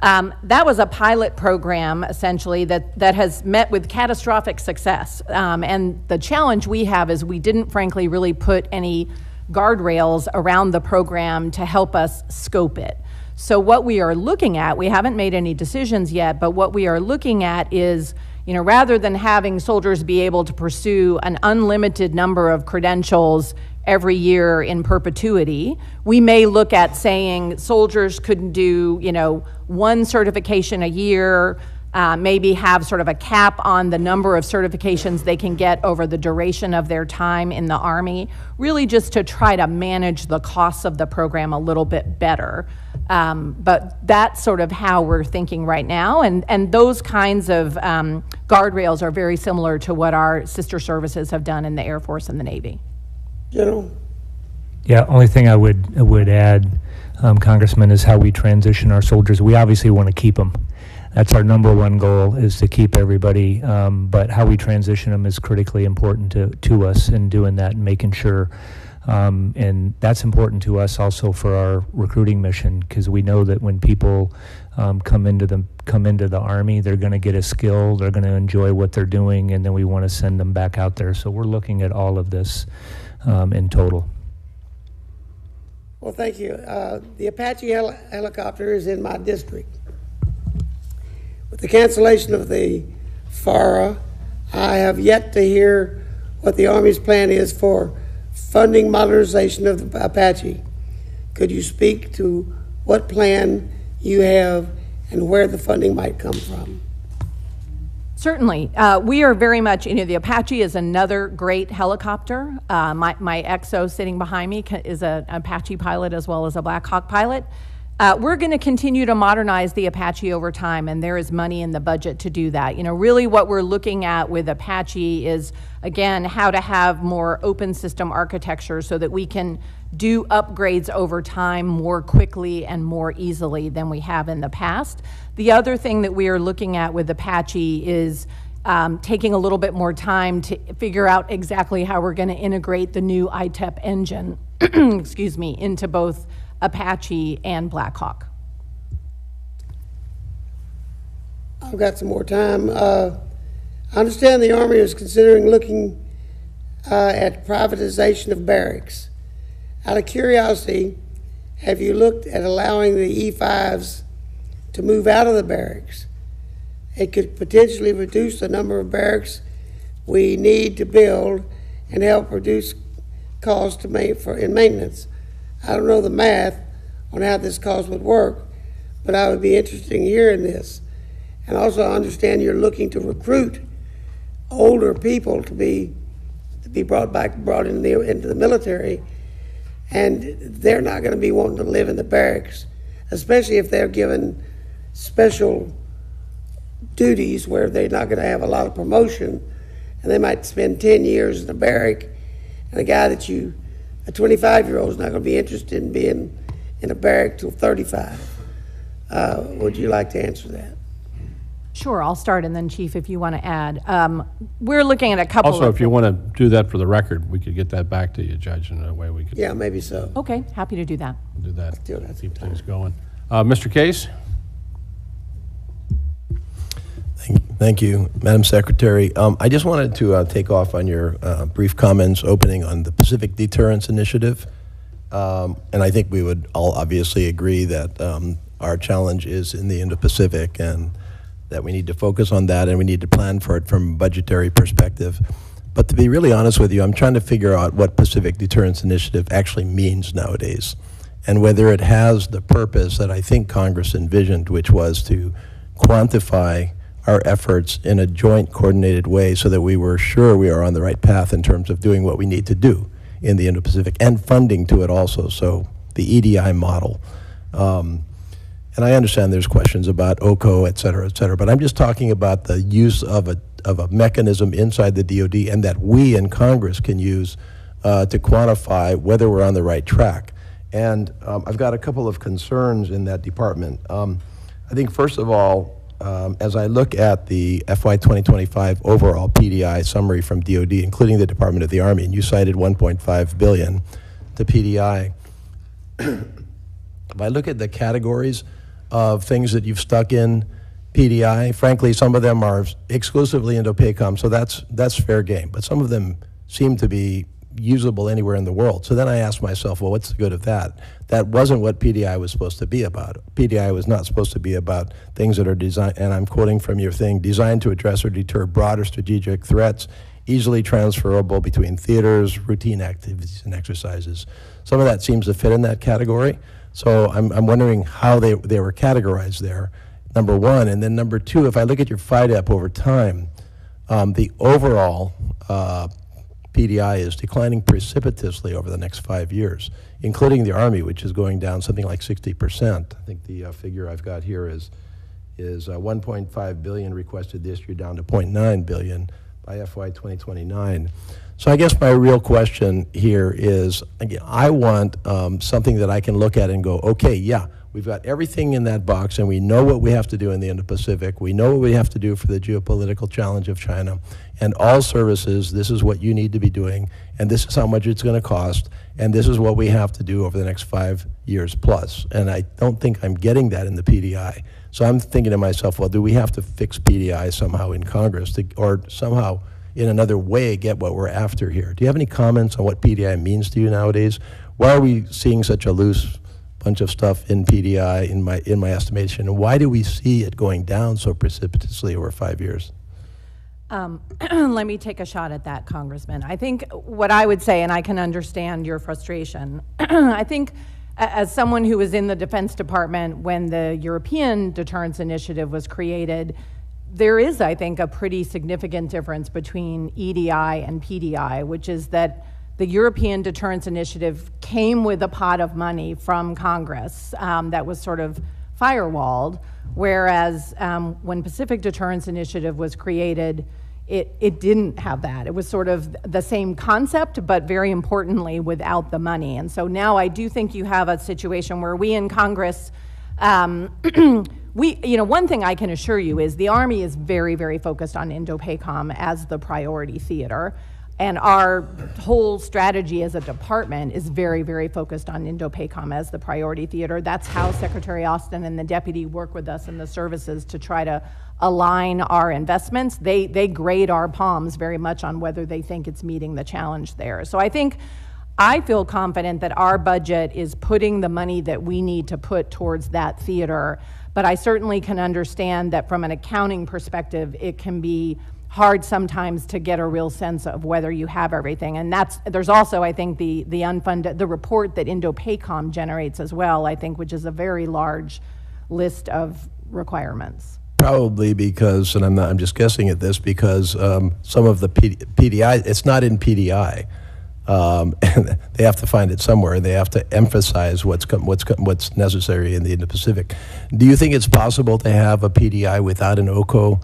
Um, that was a pilot program, essentially, that, that has met with catastrophic success. Um, and the challenge we have is we didn't, frankly, really put any guardrails around the program to help us scope it. So, what we are looking at, we haven't made any decisions yet, but what we are looking at is, you know, rather than having soldiers be able to pursue an unlimited number of credentials every year in perpetuity, we may look at saying soldiers couldn't do, you know, one certification a year, uh, maybe have sort of a cap on the number of certifications they can get over the duration of their time in the Army, really just to try to manage the costs of the program a little bit better. Um, but that's sort of how we're thinking right now, and, and those kinds of um, guardrails are very similar to what our sister services have done in the Air Force and the Navy. General? Yeah, only thing I would, I would add, um, Congressman, is how we transition our soldiers. We obviously want to keep them. That's our number one goal, is to keep everybody, um, but how we transition them is critically important to, to us in doing that and making sure. Um, and that's important to us also for our recruiting mission, because we know that when people um, come into the, come into the Army, they're going to get a skill, they're going to enjoy what they're doing, and then we want to send them back out there. So we're looking at all of this um, in total. Well, thank you. Uh, The Apache hel- helicopter is in my district. With the cancellation of the FARA, I have yet to hear what the Army's plan is for funding modernization of the Apache. Could you speak to what plan you have and where the funding might come from? Certainly. Uh, we are very much, you know, the Apache is another great helicopter. Uh, my, my XO sitting behind me is an Apache pilot as well as a Black Hawk pilot. Uh, we're going to continue to modernize the Apache over time, and there is money in the budget to do that. You know, really what we're looking at with Apache is, again, how to have more open system architecture so that we can do upgrades over time more quickly and more easily than we have in the past. The other thing that we are looking at with Apache is um, taking a little bit more time to figure out exactly how we're going to integrate the new ITEP engine, [CLEARS THROAT] excuse me, into both Apache and Blackhawk. I've got some more time. Uh, I understand the Army is considering looking uh, at privatization of barracks. Out of curiosity, have you looked at allowing the E5s to move out of the barracks? It could potentially reduce the number of barracks we need to build and help reduce costs to ma- for, in maintenance. I don't know the math on how this cost would work, but I would be interested in hearing this. And also, I understand you're looking to recruit older people to be, to be brought back, brought into the, into the military. And they're not gonna be wanting to live in the barracks, especially if they're given special duties where they're not gonna have a lot of promotion. And they might spend ten years in the barrack, and a guy that you, a twenty-five-year-old is not gonna be interested in being in a barrack till thirty-five. Uh, would you like to answer that? Sure, I'll start, and then Chief, if you want to add. Um, We're looking at a couple of... Also, if you want to do that for the record, we could get that back to you, Judge, in a way we could Yeah, maybe so. Okay, happy to do that. do that, do that keep things going. Uh, Mr. Case? Thank you, Madam Secretary. Um, I just wanted to uh, take off on your uh, brief comments opening on the Pacific Deterrence Initiative. Um, And I think we would all obviously agree that um, our challenge is in the Indo-Pacific and that we need to focus on that and we need to plan for it from a budgetary perspective. But to be really honest with you, I'm trying to figure out what Pacific Deterrence Initiative actually means nowadays and whether it has the purpose that I think Congress envisioned, which was to quantify our efforts in a joint coordinated way so that we were sure we are on the right path in terms of doing what we need to do in the Indo-Pacific and funding to it also, so the EDI model. Um, and I understand there's questions about OCO, et cetera, et cetera, but I'm just talking about the use of a, of a mechanism inside the DoD and that we in Congress can use uh, to quantify whether we're on the right track. And um, I've got a couple of concerns in that department. Um, I think, first of all, um, as I look at the FY 2025 overall PDI summary from DoD, including the Department of the Army, and you cited 1.5 billion to PDI, [CLEARS THROAT] if I look at the categories of things that you've stuck in PDI, frankly, some of them are exclusively Indo-PACOM, so that's, that's fair game. But some of them seem to be usable anywhere in the world. So then I asked myself, well, what's the good of that? That wasn't what PDI was supposed to be about. PDI was not supposed to be about things that are designed, and I'm quoting from your thing, designed to address or deter broader strategic threats, easily transferable between theaters, routine activities, and exercises. Some of that seems to fit in that category. So I'm, I'm wondering how they, they were categorized there, number one. And then number two, if I look at your FYDP over time, um, the overall uh, PDI is declining precipitously over the next five years, including the Army, which is going down something like 60%. I think the uh, figure I've got here is, is uh, 1.5 billion requested this year down to 0.9 billion by FY 2029. So I guess my real question here is, again, I want um, something that I can look at and go, okay, yeah, we've got everything in that box, and we know what we have to do in the Indo-Pacific. We know what we have to do for the geopolitical challenge of China. And all services, this is what you need to be doing, and this is how much it's going to cost, and this is what we have to do over the next five years plus. And I don't think I'm getting that in the PDI. So I'm thinking to myself, well, do we have to fix PDI somehow in Congress, to, or somehow in another way get what we're after here. Do you have any comments on what PDI means to you nowadays? Why are we seeing such a loose bunch of stuff in PDI in my in my estimation, and why do we see it going down so precipitously over five years? Um, [CLEARS THROAT] let me take a shot at that, Congressman. I think what I would say, and I can understand your frustration, [CLEARS THROAT] I think as someone who was in the Defense Department when the European Deterrence Initiative was created, there is, I think, a pretty significant difference between EDI and PDI, which is that the European Deterrence Initiative came with a pot of money from Congress um, that was sort of firewalled, whereas um, when Pacific Deterrence Initiative was created, it, it didn't have that. It was sort of the same concept, but very importantly, without the money. And so now I do think you have a situation where we in Congress um, [CLEARS THROAT] we, you know, one thing I can assure you is the Army is very, very focused on Indo-PACOM as the priority theater. And our whole strategy as a department is very, very focused on Indo-PACOM as the priority theater. That's how Secretary Austin and the deputy work with us in the services to try to align our investments. They, they grade our POMs very much on whether they think it's meeting the challenge there. So I think I feel confident that our budget is putting the money that we need to put towards that theater. But I certainly can understand that from an accounting perspective, it can be hard sometimes to get a real sense of whether you have everything. And that's, there's also, I think, the, the unfunded, the report that Indo-PACOM generates as well, I think, which is a very large list of requirements. Probably because, and I'm not, I'm just guessing at this, because um, some of the P- PDI, it's not in PDI. Um, [LAUGHS] and they have to find it somewhere. They have to emphasize what's what's what's necessary in the Indo-Pacific. Do you think it's possible to have a PDI without an OCO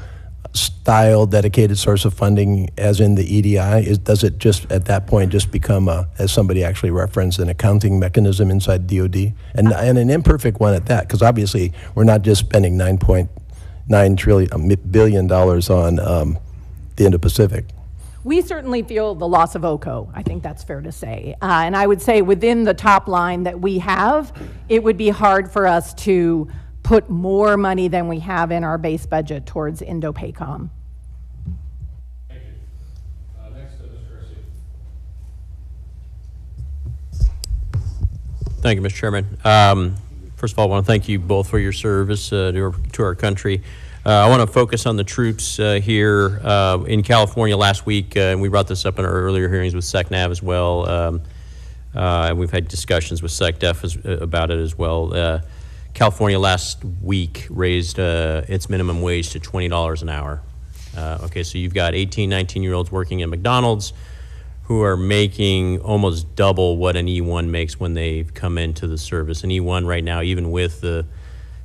style dedicated source of funding, as in the EDI? Is, does it just at that point just become a, as somebody actually referenced, an accounting mechanism inside DoD, and and an imperfect one at that? Because obviously we're not just spending nine point nine trillion um, dollars on um, the Indo-Pacific. We certainly feel the loss of OCO. I think that's fair to say. Uh, and I would say within the top line that we have, it would be hard for us to put more money than we have in our base budget towards Indo-PACOM. Thank you. Next, Mr. Thank you, Mr. Chairman. Um, First of all, I want to thank you both for your service uh, to our- to our country. Uh, I want to focus on the troops uh, here uh, in California last week, uh, and we brought this up in our earlier hearings with SecNav as well. um, And we've had discussions with SecDef as- about it as well. California last week raised uh, its minimum wage to $20 an hour. Uh, Okay, so you've got 18, 19-year-olds working at McDonald's, who are making almost double what an E1 makes when they come into the service. An E1 right now, even with the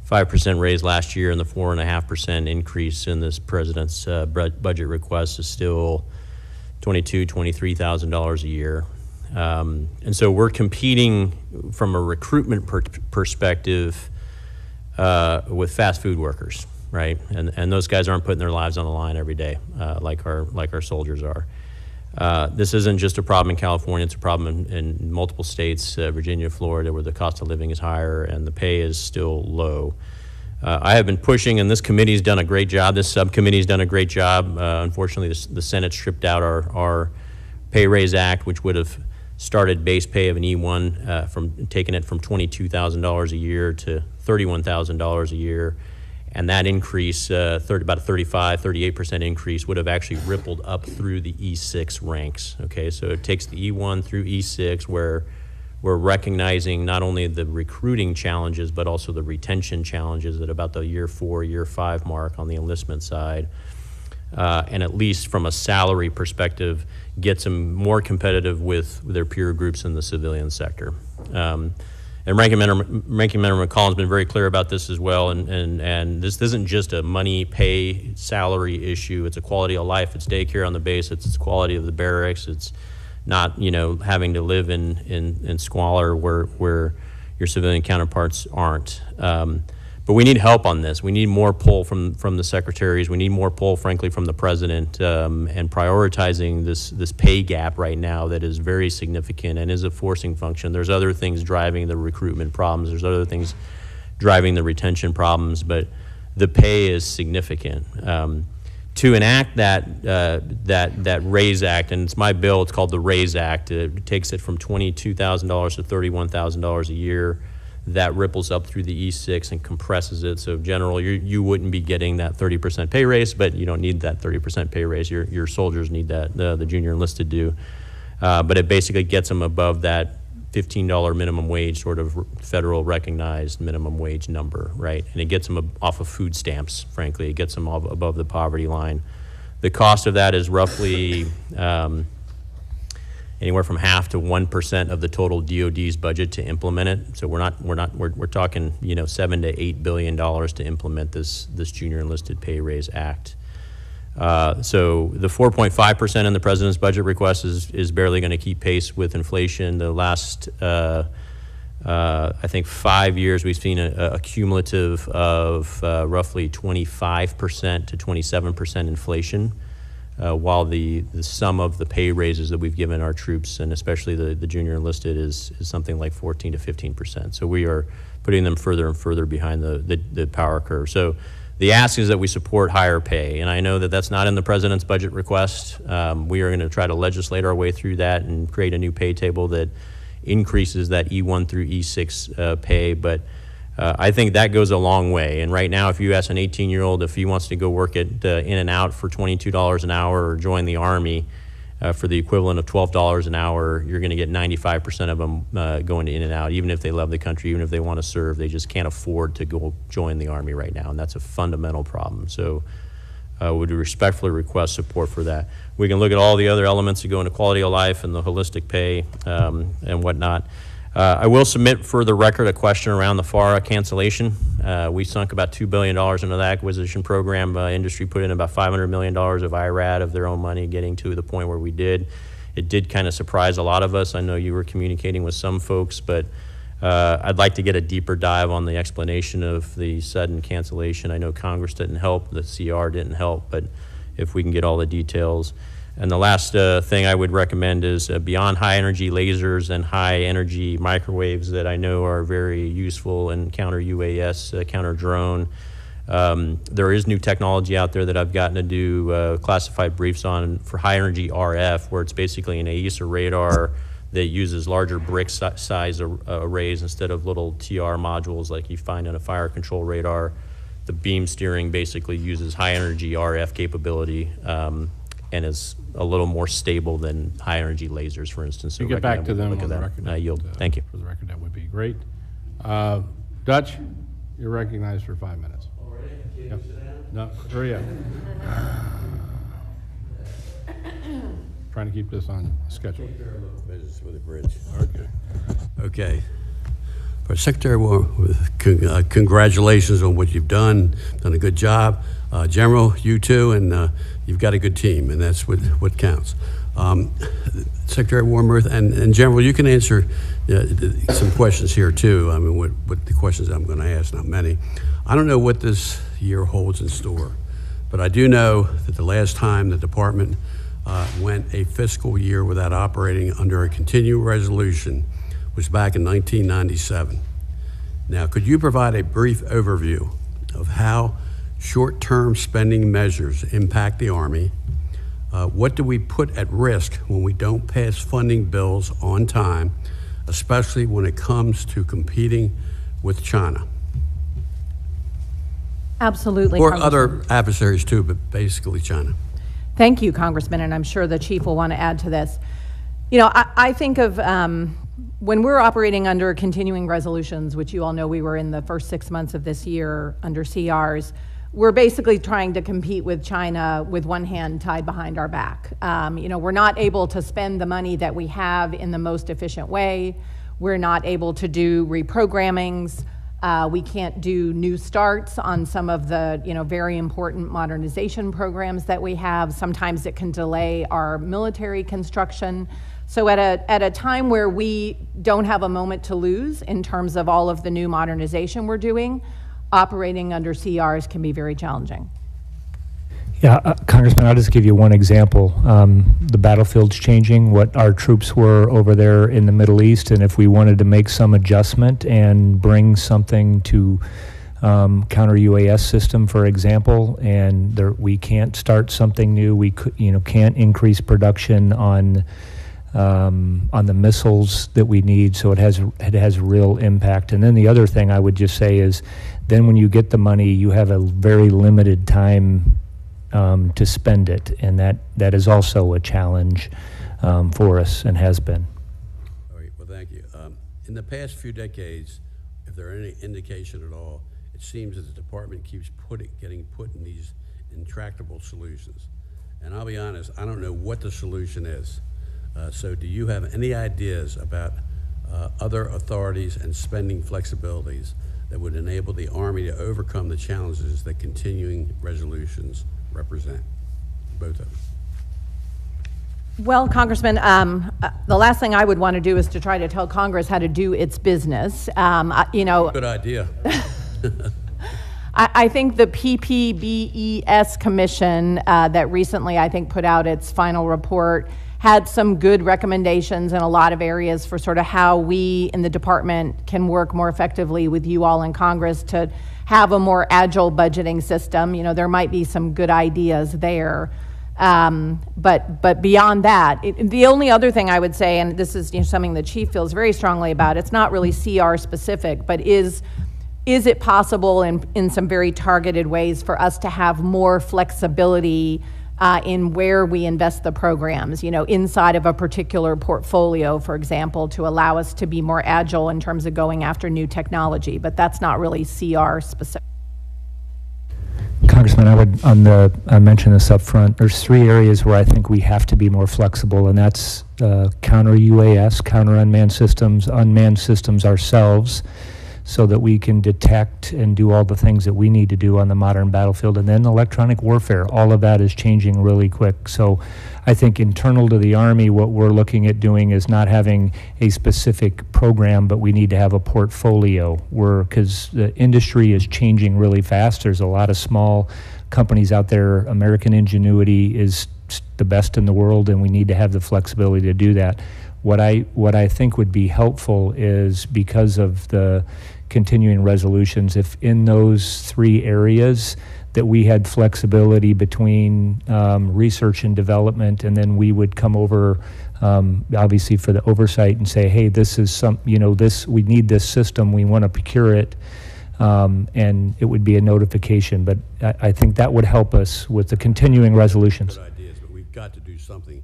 5% raise last year and the 4.5% increase in this president's uh, budget request is still $22,000, $23,000 a year. Um, And so we're competing from a recruitment per- perspective uh, with fast food workers, right? And, and those guys aren't putting their lives on the line every day uh, like our like our soldiers are. Uh, this isn't just a problem in California; it's a problem in, in multiple states, uh, Virginia, Florida, where the cost of living is higher and the pay is still low. Uh, I have been pushing, and this committee has done a great job. This subcommittee has done a great job. Uh, unfortunately, the, the Senate stripped out our, our Pay Raise Act, which would have started base pay of an E1 uh, from taking it from $22,000 a year to $31,000 a year. And that increase, uh, 30, about a 35, 38% increase, would have actually rippled up through the E6 ranks. Okay, so it takes the E1 through E6, where we're recognizing not only the recruiting challenges, but also the retention challenges at about the year four, year five mark on the enlistment side. Uh, and at least from a salary perspective, gets them more competitive with their peer groups in the civilian sector. Um, and Ranking Member, Ranking Member McCollum's been very clear about this as well, and, and, and this isn't just a money, pay, salary issue, it's a quality of life, it's daycare on the base, it's, it's quality of the barracks, it's not, you know, having to live in, in, in squalor where, where your civilian counterparts aren't. Um, but we need help on this. We need more pull from, from the secretaries. We need more pull, frankly, from the president, um, and prioritizing this, this pay gap right now that is very significant and is a forcing function. There's other things driving the recruitment problems. There's other things driving the retention problems, but the pay is significant. Um, to enact that, uh, that, that RAISE Act, and it's my bill, it's called the RAISE Act. It takes it from $22,000 to $31,000 a year. That ripples up through the E6 and compresses it. So general, you, you wouldn't be getting that 30% pay raise, but you don't need that 30% pay raise. Your, your soldiers need that, the, the junior enlisted do. Uh, but it basically gets them above that $15 minimum wage, sort of federal recognized minimum wage number, right? And it gets them off of food stamps, frankly. It gets them above the poverty line. The cost of that is roughly um, anywhere from half to 1% of the total DOD's budget to implement it. So we're not, we're not, we're, we're talking, you know, seven to eight billion dollars to implement this, this Junior Enlisted Pay Raise Act. Uh, So the 4.5% in the president's budget request is, is barely going to keep pace with inflation. The last, uh, uh, I think, five years, we've seen a, a cumulative of uh, roughly 25% to 27% inflation, uh, while the, the sum of the pay raises that we've given our troops, and especially the, the junior enlisted, is, is something like 14 to 15%. So we are putting them further and further behind the, the, the power curve. So the ask is that we support higher pay, and I know that that's not in the president's budget request. Um, we are going to try to legislate our way through that and create a new pay table that increases that E1 through E6 uh, pay, but uh, I think that goes a long way. And right now, if you ask an 18-year-old if he wants to go work at uh, In-N-Out for $22 an hour or join the Army uh, for the equivalent of $12 an hour, you're going to get 95% of them uh, going to In-N-Out, even if they love the country, even if they want to serve. They just can't afford to go join the Army right now, and that's a fundamental problem. So uh, would respectfully request support for that. We can look at all the other elements that go into quality of life and the holistic pay um, and whatnot. Uh, I will submit for the record a question around the FARA cancellation. Uh, we sunk about $2 billion into the acquisition program. Uh, industry put in about $500 million of IRAD of their own money, getting to the point where we did. It did kind of surprise a lot of us. I know you were communicating with some folks, but uh, I'd like to get a deeper dive on the explanation of the sudden cancellation. I know Congress didn't help, the CR didn't help, but if we can get all the details. And the last uh, thing I would recommend is uh, beyond high energy lasers and high energy microwaves that I know are very useful in counter UAS, uh, counter drone. Um, there is new technology out there that I've gotten to do uh, classified briefs on for high energy RF, where it's basically an AESA radar that uses larger brick si- size ar- arrays instead of little TR modules like you find on a fire control radar. The beam steering basically uses high energy RF capability um, and is a little more stable than high energy lasers, for instance. So You get back to them look on the record. I yield. uh, Thank you. For the record, that would be great. Uh, Dutch, you're recognized for five minutes. Already? No, hurry up. [COUGHS] Trying to keep this on schedule. Business with a bridge. Okay. Okay. For Secretary War, con- uh, congratulations on what you've done, done a good job. Uh, General, you too, and uh, you've got a good team, and that's what, what counts. Um, Secretary Wormuth, and, and General, you can answer uh, some questions here too. I mean, what, what the questions I'm going to ask, not many. I don't know what this year holds in store, but I do know that the last time the department uh, went a fiscal year without operating under a continuing resolution was back in 1997. Now, could you provide a brief overview of how short-term spending measures impact the Army? Uh, What do we put at risk when we don't pass funding bills on time, especially when it comes to competing with China? Absolutely. Or other adversaries too, but basically China. Thank you, Congressman, and I'm sure the chief will want to add to this. You know, I, I think of um, when we're operating under continuing resolutions, which you all know we were in the first six months of this year under CRs, we're basically trying to compete with China with one hand tied behind our back. Um, you know, we're not able to spend the money that we have in the most efficient way. We're not able to do reprogrammings. Uh, we can't do new starts on some of the, you know, very important modernization programs that we have. Sometimes it can delay our military construction. So at a, at a time where we don't have a moment to lose in terms of all of the new modernization we're doing, operating under CRs can be very challenging. Yeah, uh, Congressman, I'll just give you one example. Um, The battlefield's changing, what our troops were over there in the Middle East, and if we wanted to make some adjustment and bring something to um, counter UAS system, for example, and there, we can't start something new, we could, you know, can't increase production on, um, on the missiles that we need, so it has, it has real impact. And then the other thing I would just say is, then when you get the money, you have a very limited time um, to spend it, and that, that is also a challenge um, for us and has been. All right, well, thank you. Um, In the past few decades, if there are any indication at all, it seems that the department keeps getting put in these intractable solutions. And I'll be honest, I don't know what the solution is. Uh, So do you have any ideas about uh, other authorities and spending flexibilities that would enable the Army to overcome the challenges that continuing resolutions represent? Both of them. Well, Congressman, um, uh, the last thing I would want to do is to try to tell Congress how to do its business. Um, I- You know, Good idea. [LAUGHS] I, I think the PPBES Commission uh, that recently, I think, put out its final report had some good recommendations in a lot of areas for sort of how we in the department can work more effectively with you all in Congress to have a more agile budgeting system. You know, there might be some good ideas there. Um, but, but beyond that, it, the only other thing I would say, and this is you know, something the chief feels very strongly about, it's not really CR specific, but is is it possible in, in some very targeted ways for us to have more flexibility uh, in where we invest the programs, you know, inside of a particular portfolio, for example, to allow us to be more agile in terms of going after new technology? But that's not really CR specific. Congressman, I would, on the, I mentioned this up front. there's three areas where I think we have to be more flexible, and that's uh, counter UAS, counter unmanned systems, unmanned systems ourselves, so that we can detect and do all the things that we need to do on the modern battlefield. And then electronic warfare, all of that is changing really quick. So I think internal to the Army, what we're looking at doing is not having a specific program, but we need to have a portfolio because the industry is changing really fast. There's a lot of small companies out there. American Ingenuity is the best in the world, and we need to have the flexibility to do that. What I, what I think would be helpful is because of the continuing resolutions, if in those three areas, that we had flexibility between um, research and development, and then we would come over, um, obviously for the oversight and say, hey, this is some, you know, this, we need this system, we want to procure it, um, and it would be a notification. But I, I think that would help us with the continuing resolutions. Good ideas, but we've got to do something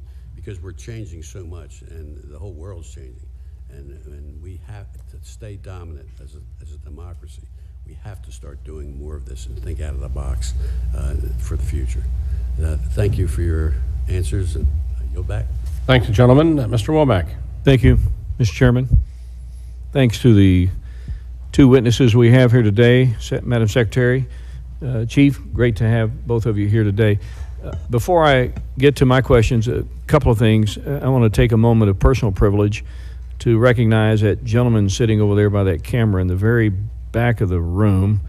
because we're changing so much and the whole world's changing. And, and we have to stay dominant as a, as a democracy. We have to start doing more of this and think out of the box uh, for the future. Uh, Thank you for your answers and I yield back. Thank you, gentlemen. Uh, Mr. Womack. Thank you, Mr. Chairman. Thanks to the two witnesses we have here today, Madam Secretary, uh, Chief, great to have both of you here today. Before I get to my questions, a couple of things. Uh, I want to take a moment of personal privilege to recognize that gentleman sitting over there by that camera in the very back of the room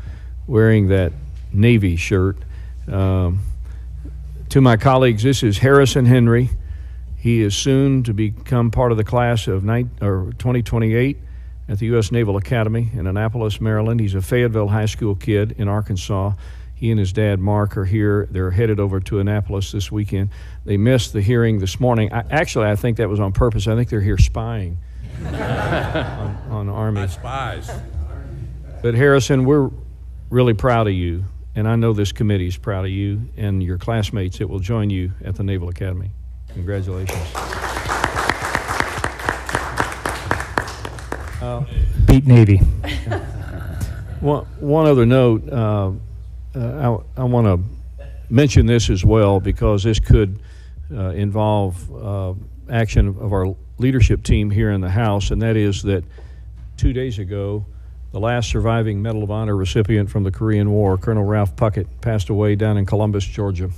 wearing that Navy shirt. Um, To my colleagues, this is Harrison Henry. He is soon to become part of the class of nine, or 2028 at the U.S. Naval Academy in Annapolis, Maryland. He's a Fayetteville High School kid in Arkansas. He and his dad, Mark, are here. They're headed over to Annapolis this weekend. They missed the hearing this morning. I, actually, I think that was on purpose. I think they're here spying [LAUGHS] on, on Army. spies. But Harrison, we're really proud of you, and I know this committee is proud of you and your classmates that will join you at the Naval Academy. Congratulations. Beat Navy. One, one other note, uh, uh, I, I want to mention this as well because this could uh, involve uh, action of our leadership team here in the House, and that is that two days ago, the last surviving Medal of Honor recipient from the Korean War, Colonel Ralph Puckett, passed away down in Columbus, Georgia.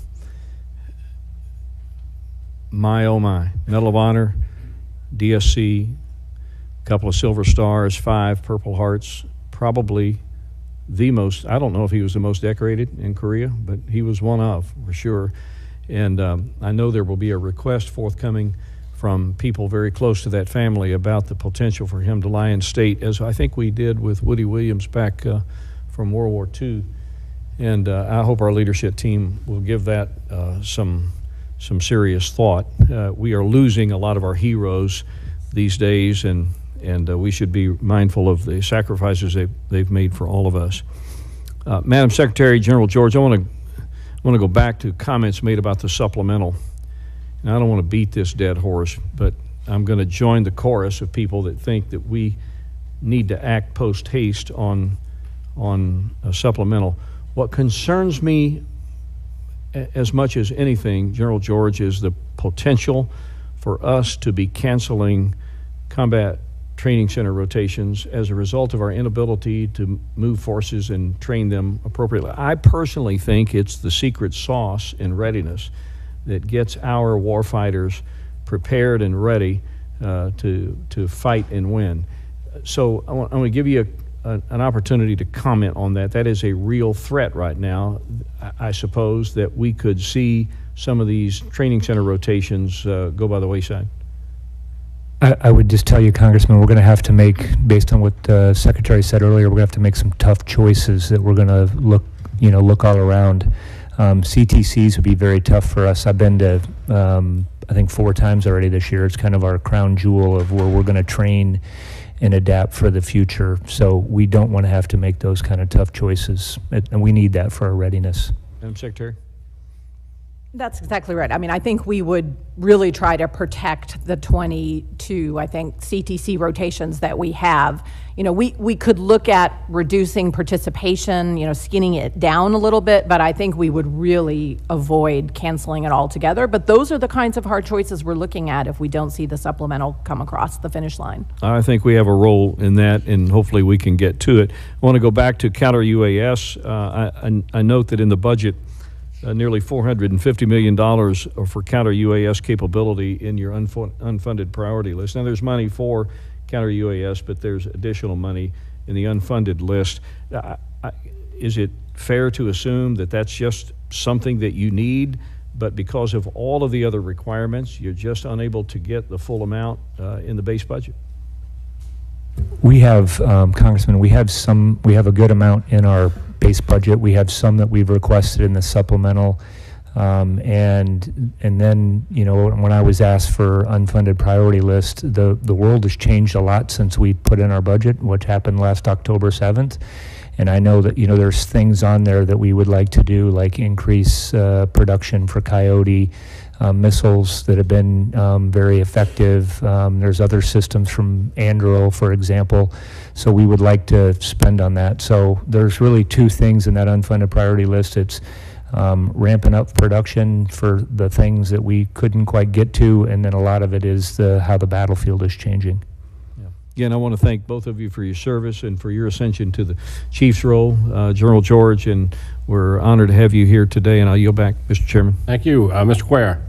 My, oh my. Medal of Honor, DSC, a couple of Silver Stars, five Purple Hearts, probably the most, I don't know if he was the most decorated in Korea, but he was one of, for sure. And um, I know there will be a request forthcoming from people very close to that family about the potential for him to lie in state, as I think we did with Woody Williams back uh, from World War II. And uh, I hope our leadership team will give that uh, some some serious thought. Uh, we are losing a lot of our heroes these days, and and uh, we should be mindful of the sacrifices they've, they've made for all of us. Uh, Madam Secretary, General George, I want to want to go back to comments made about the supplemental. And I don't want to beat this dead horse, but I'm going to join the chorus of people that think that we need to act post haste on on a supplemental. What concerns me as much as anything, General George, is the potential for us to be canceling combat training center rotations as a result of our inability to move forces and train them appropriately. I personally think it's the secret sauce in readiness that gets our warfighters prepared and ready uh, to, to fight and win. So I want, I want to give you a, a, an opportunity to comment on that. That is a real threat right now. I, suppose that we could see some of these training center rotations uh, go by the wayside. I, I would just tell you, Congressman, we're going to have to make, based on what the Secretary said earlier, we're going to have to make some tough choices that we're going to look, you know, look all around. Um, CTCs would be very tough for us. I've been to, um, I think, four times already this year. It's kind of our crown jewel of where we're going to train and adapt for the future. So we don't want to have to make those kind of tough choices, and and we need that for our readiness. Madam Secretary? That's exactly right. I mean, I think we would really try to protect the 22, I think, CTC rotations that we have. You know, we, we could look at reducing participation, you know, skinning it down a little bit, but I think we would really avoid canceling it altogether. But those are the kinds of hard choices we're looking at if we don't see the supplemental come across the finish line. I think we have a role in that, and hopefully we can get to it. I want to go back to counter UAS. Uh, I, I- I note that in the budget, uh, nearly $450 million for counter UAS capability in your unfun- unfunded priority list. Now, there's money for counter UAS, but there's additional money in the unfunded list. I- Is it fair to assume that that's just something that you need, but because of all of the other requirements, you're just unable to get the full amount uh, in the base budget? We have, um, Congressman, we have some, we have a good amount in our base budget. We have some that we've requested in the supplemental. Um, And, and then, you know, when I was asked for unfunded priority list, the, the world has changed a lot since we put in our budget, which happened last October 7th. And I know that, you know, there's things on there that we would like to do, like increase uh, production for Coyote, uh, missiles that have been um, very effective. Um, There's other systems from Anduril, for example. So we would like to spend on that. So there's really two things in that unfunded priority list. It's um, ramping up production for the things that we couldn't quite get to, and then a lot of it is the, how the battlefield is changing. Again, I want to thank both of you for your service and for your ascension to the chief's role, uh, General George, and we're honored to have you here today, and I'll yield back, Mr. Chairman. Thank you. Uh, Mr. Cuellar?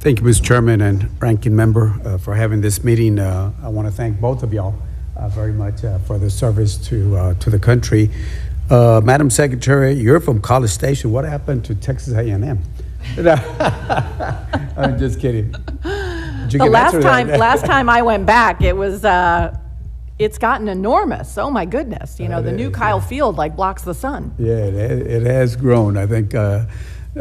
Thank you, Mr. Chairman and Ranking Member, uh, for having this meeting. Uh, I want to thank both of y'all uh, very much uh, for the service to uh, to the country. Uh, Madam Secretary, you're from College Station. What happened to Texas A&M? [LAUGHS] [LAUGHS] I'm just kidding. The last time, [LAUGHS] last time I went back, it was, uh, it's gotten enormous. Oh, my goodness. You know, the new Kyle Field like blocks the sun. Yeah, it, it has grown. I think uh,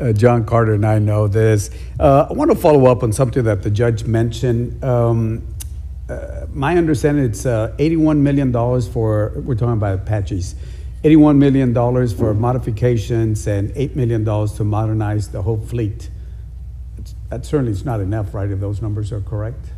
uh, John Carter and I know this. Uh, I want to follow up on something that the judge mentioned. Um, uh, my understanding, it's uh, $81 million for, we're talking about Apaches, $81 million for modifications and $8 million to modernize the whole fleet. It's- That certainly is not enough, right, if those numbers are correct?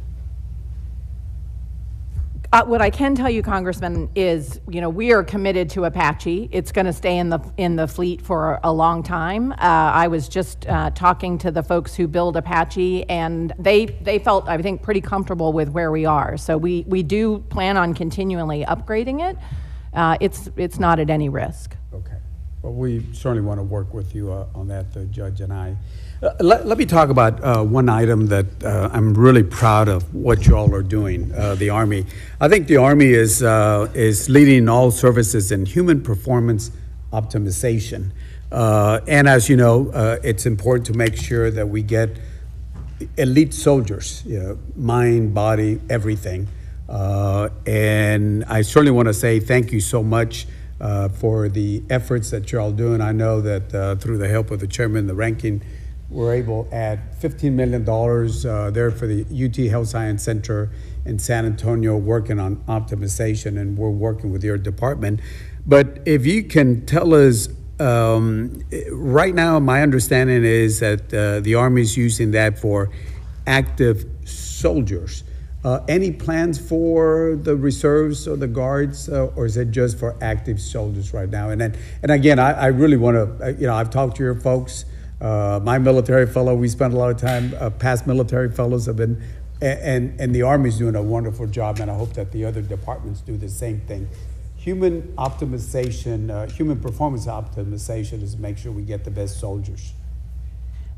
Uh, what I can tell you, Congressman, is, you know, we are committed to Apache. It's going to stay in the, in the fleet for a long time. Uh, I was just uh, talking to the folks who build Apache, and they, they felt, I think, pretty comfortable with where we are. So we, we do plan on continually upgrading it. Uh, It's, it's not at any risk. Okay. Well, we certainly want to work with you uh, on that, the judge and I. Uh, Let, let me talk about uh, one item that uh, I'm really proud of what you all are doing, uh, the Army. I think the Army is, uh, is leading all services in human performance optimization. Uh, And as you know, it's important to make sure that we get elite soldiers, you know, mind, body, everything. And I certainly want to say thank you so much for the efforts that you're all doing. I know that through the help of the chairman, the ranking, we're able to add $15 million uh, there for the UT Health Science Center in San Antonio, working on optimization, and we're working with your department. But if you can tell us um, right now, my understanding is that uh, the Army is using that for active soldiers. Uh, any plans for the reserves or the guards, uh, or is it just for active soldiers right now? And then, and again, I, I really want to, you know, I've talked to your folks. Uh, my military fellow, we spent a lot of time. Uh, past military fellows have been, and and the Army's doing a wonderful job, and I hope that the other departments do the same thing. Human optimization, uh, human performance optimization is to make sure we get the best soldiers.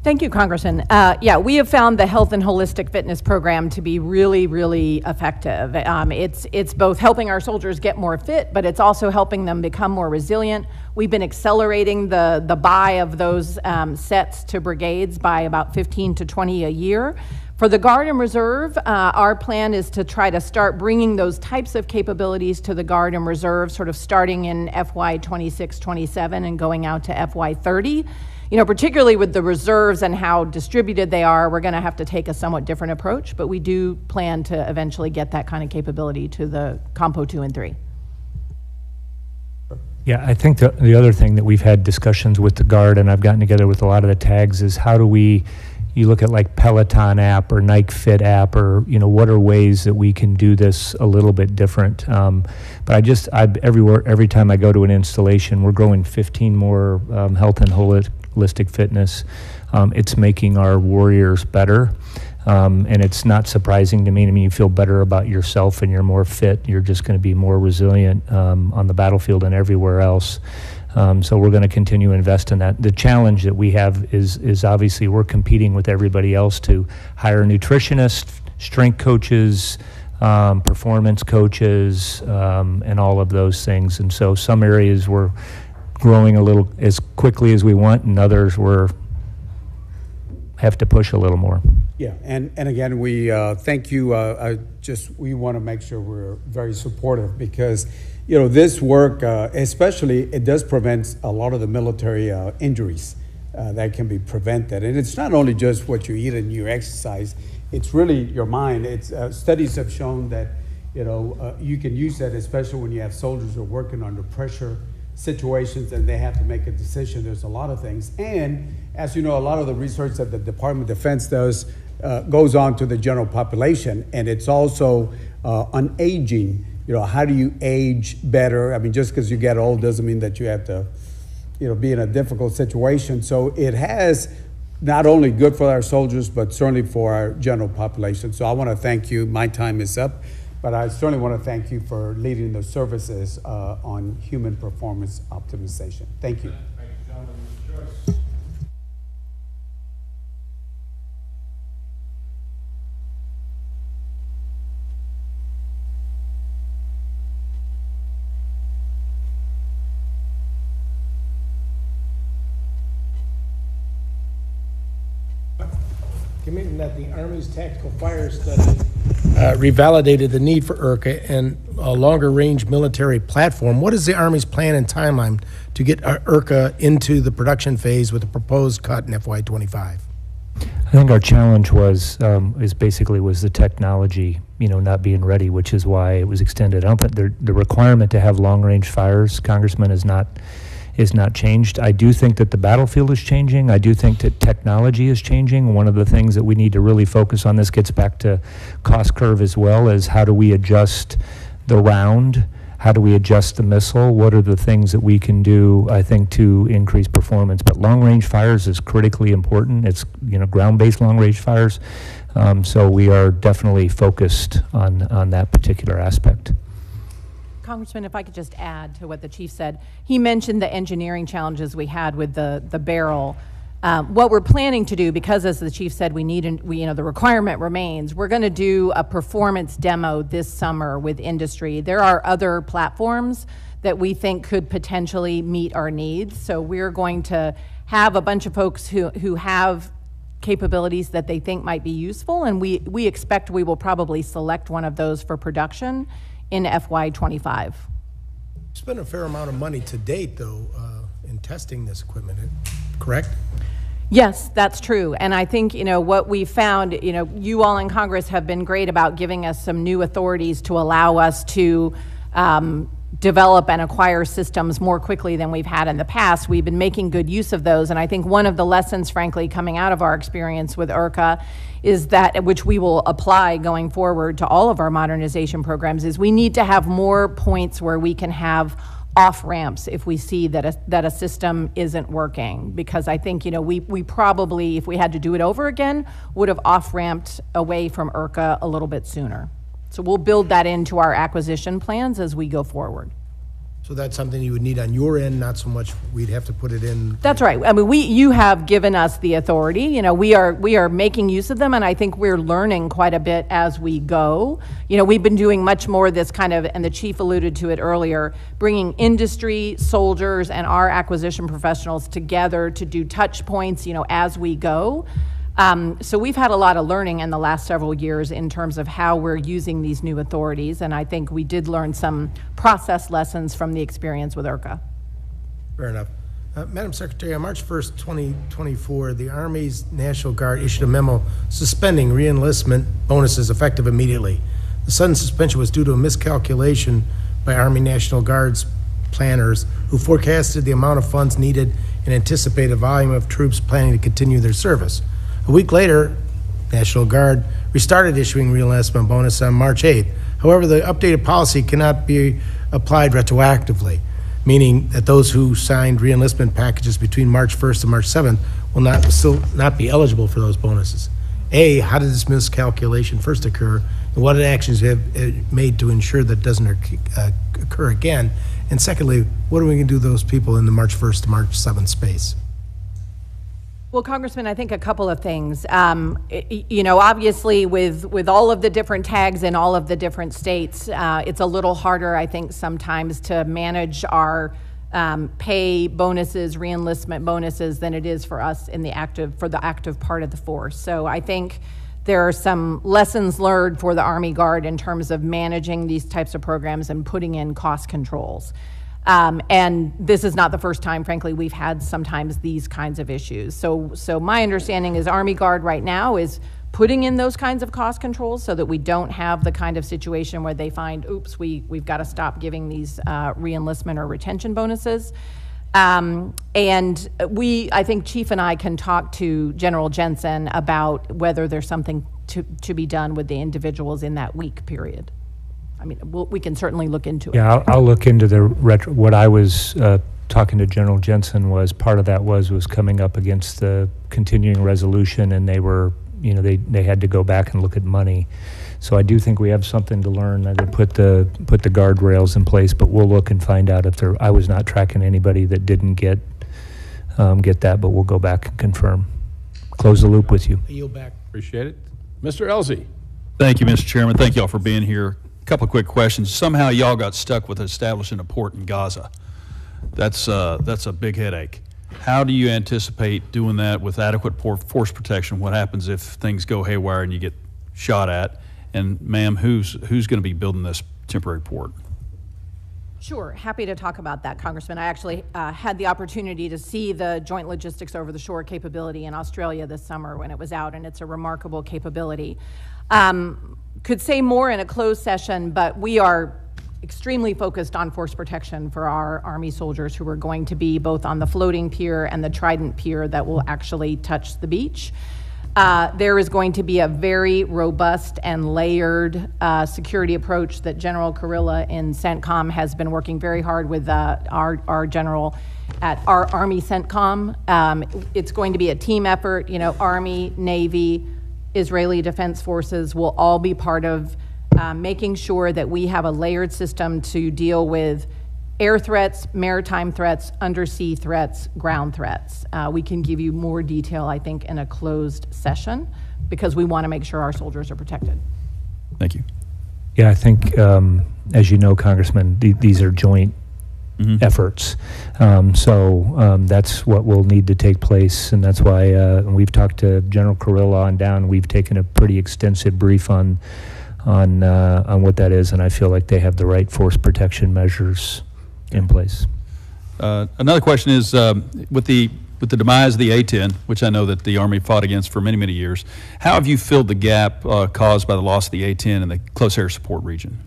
Thank you, Congressman. Uh, yeah, we have found the health and holistic fitness program to be really, really effective. Um, it's it's both helping our soldiers get more fit, but it's also helping them become more resilient. We've been accelerating the the buy of those um, sets to brigades by about 15 to 20 a year. For the Guard and Reserve, uh, our plan is to try to start bringing those types of capabilities to the Guard and Reserve, sort of starting in FY 26, 27, and going out to FY 30 you know, particularly with the reserves and how distributed they are, we're going to have to take a somewhat different approach, but we do plan to eventually get that kind of capability to the Compo 2 and 3. Yeah, I think the, the other thing that we've had discussions with the Guard, and I've gotten together with a lot of the tags, is how do we, you look at like Peloton app or Nike Fit app, or, you know, what are ways that we can do this a little bit different? Um, but I just, I, everywhere, every time I go to an installation, we're growing 15 more um, health and holi- holistic fitness. Um, it's making our warriors better. Um, and it's not surprising to me. I mean, you feel better about yourself and you're more fit. You're just going to be more resilient um, on the battlefield and everywhere else. Um, so we're going to continue to invest in that. The challenge that we have is is obviously we're competing with everybody else to hire nutritionists, strength coaches, um, performance coaches, um, and all of those things. And so some areas we're growing a little as quickly as we want, and others we're have to push a little more. Yeah, and, and again, we uh, thank you. Uh, just we want to make sure we're very supportive because you know this work, uh, especially, it does prevent a lot of the military uh, injuries uh, that can be prevented. And it's not only just what you eat and your exercise; it's really your mind. It's uh, studies have shown that you know you can use that, especially when you have soldiers who are working under pressure situations and they have to make a decision. There's a lot of things. And as you know, a lot of the research that the Department of Defense does uh, goes on to the general population. And it's also uh, on aging. You know, how do you age better? I mean, just because you get old doesn't mean that you have to, you know, be in a difficult situation. So it has not only good for our soldiers, but certainly for our general population. So I want to thank you. My time is up. But I certainly want to thank you for leading the services uh, on human performance optimization. Thank you. Committing that the Army's tactical fire study uh, revalidated the need for ERCA and a longer-range military platform. What is the Army's plan and timeline to get uh, ERCA into the production phase with the proposed cut in FY '25? I think our challenge was um, is basically was the technology, you know, not being ready, which is why it was extended. I don't think the, the requirement to have long range fires, Congressman, is not is not changed. I do think that the battlefield is changing. I do think that technology is changing. One of the things that we need to really focus on, this gets back to cost curve as well, is how do we adjust the round? How do we adjust the missile? What are the things that we can do, I think, to increase performance? But long-range fires is critically important. It's, you know, ground-based long-range fires. Um, so we are definitely focused on, on that particular aspect. Congressman, if I could just add to what the chief said, he mentioned the engineering challenges we had with the, the barrel. Um, what we're planning to do, because as the chief said, we need, an, we, you know, the requirement remains, we're going to do a performance demo this summer with industry. There are other platforms that we think could potentially meet our needs. So we're going to have a bunch of folks who, who have capabilities that they think might be useful, and we, we expect we will probably select one of those for production in FY '25. Spent a fair amount of money to date, though, uh, in testing this equipment, correct? Yes, that's true. And I think, you know, what we found, you know, you all in Congress have been great about giving us some new authorities to allow us to um, develop and acquire systems more quickly than we've had in the past. We've been making good use of those. And I think one of the lessons, frankly, coming out of our experience with ERCA is that, which we will apply going forward to all of our modernization programs, is we need to have more points where we can have off ramps if we see that a, that a system isn't working. Because I think, you know, we, we probably, if we had to do it over again, would have off ramped away from ERCA a little bit sooner. So we'll build that into our acquisition plans as we go forward. So that's something you would need on your end, not so much we'd have to put it in. That's right. I mean, we, you have given us the authority. You know, we are, we are making use of them, and I think we're learning quite a bit as we go. You know, we've been doing much more of this kind of, and the chief alluded to it earlier, bringing industry, soldiers, and our acquisition professionals together to do touch points, you know, as we go. Um, so we've had a lot of learning in the last several years in terms of how we're using these new authorities, and I think we did learn some process lessons from the experience with ERCA. Fair enough. Uh, Madam Secretary, on March 1st, 2024, the Army's National Guard issued a memo suspending reenlistment bonuses effective immediately. The sudden suspension was due to a miscalculation by Army National Guard's planners who forecasted the amount of funds needed and anticipated volume of troops planning to continue their service. A week later, National Guard restarted issuing reenlistment bonus on March 8th. However, the updated policy cannot be applied retroactively, meaning that those who signed reenlistment packages between March 1st and March 7th will not still not be eligible for those bonuses. A, how did this miscalculation first occur, and what actions have uh, made to ensure that doesn't uh, occur again? And secondly, what are we going to do those people in the March 1st to March 7th space? Well, Congressman, I think a couple of things. Um, you know, obviously, with with all of the different tags in all of the different states, uh, it's a little harder, I think, sometimes to manage our um, pay bonuses, reenlistment bonuses than it is for us in the active, for the active part of the force. So I think there are some lessons learned for the Army Guard in terms of managing these types of programs and putting in cost controls. Um, and this is not the first time, frankly, we've had sometimes these kinds of issues. So, so my understanding is Army Guard right now is putting in those kinds of cost controls so that we don't have the kind of situation where they find, oops, we, we've got to stop giving these uh, reenlistment or retention bonuses. Um, and we, I think Chief and I can talk to General Jensen about whether there's something to, to be done with the individuals in that week period. I mean, we'll, we can certainly look into it. Yeah, I'll, I'll look into the retro, what I was uh, talking to General Jensen was, part of that was, was coming up against the continuing resolution, and they were, you know, they, they had to go back and look at money. So I do think we have something to learn, to put the, put the guardrails in place, but we'll look and find out if there, I was not tracking anybody that didn't get, um, get that, but we'll go back and confirm. Close the loop with you. I yield back. Appreciate it. Mr. Ellzey? Thank you, Mr. Chairman. Thank y'all for being here. Couple quick questions. Somehow y'all got stuck with establishing a port in Gaza. That's, uh, that's a big headache. How do you anticipate doing that with adequate force protection? What happens if things go haywire and you get shot at? And ma'am, who's, who's going to be building this temporary port? Sure, happy to talk about that, Congressman. I actually uh, had the opportunity to see the Joint Logistics Over the Shore capability in Australia this summer when it was out, and it's a remarkable capability. Um, could say more in a closed session, but we are extremely focused on force protection for our Army soldiers who are going to be both on the floating pier and the Trident pier that will actually touch the beach. Uh, there is going to be a very robust and layered uh, security approach that General Kurilla in CENTCOM has been working very hard with uh, our, our general at our Army CENTCOM. Um, it's going to be a team effort. You know, Army, Navy, Israeli Defense Forces will all be part of uh, making sure that we have a layered system to deal with air threats, maritime threats, undersea threats, ground threats. Uh, we can give you more detail, I think, in a closed session because we want to make sure our soldiers are protected. Thank you. Yeah, I think, um, as you know, Congressman, th- these are joint efforts. Um, so um, that's what will need to take place, and that's why uh, we've talked to General Kurilla on down. We've taken a pretty extensive brief on on uh, on what that is, and I feel like they have the right force protection measures in place. Uh, Another question is, um, with the, with the demise of the A-10, which I know that the Army fought against for many, many years, how have you filled the gap uh, caused by the loss of the A-10 in the close air support region?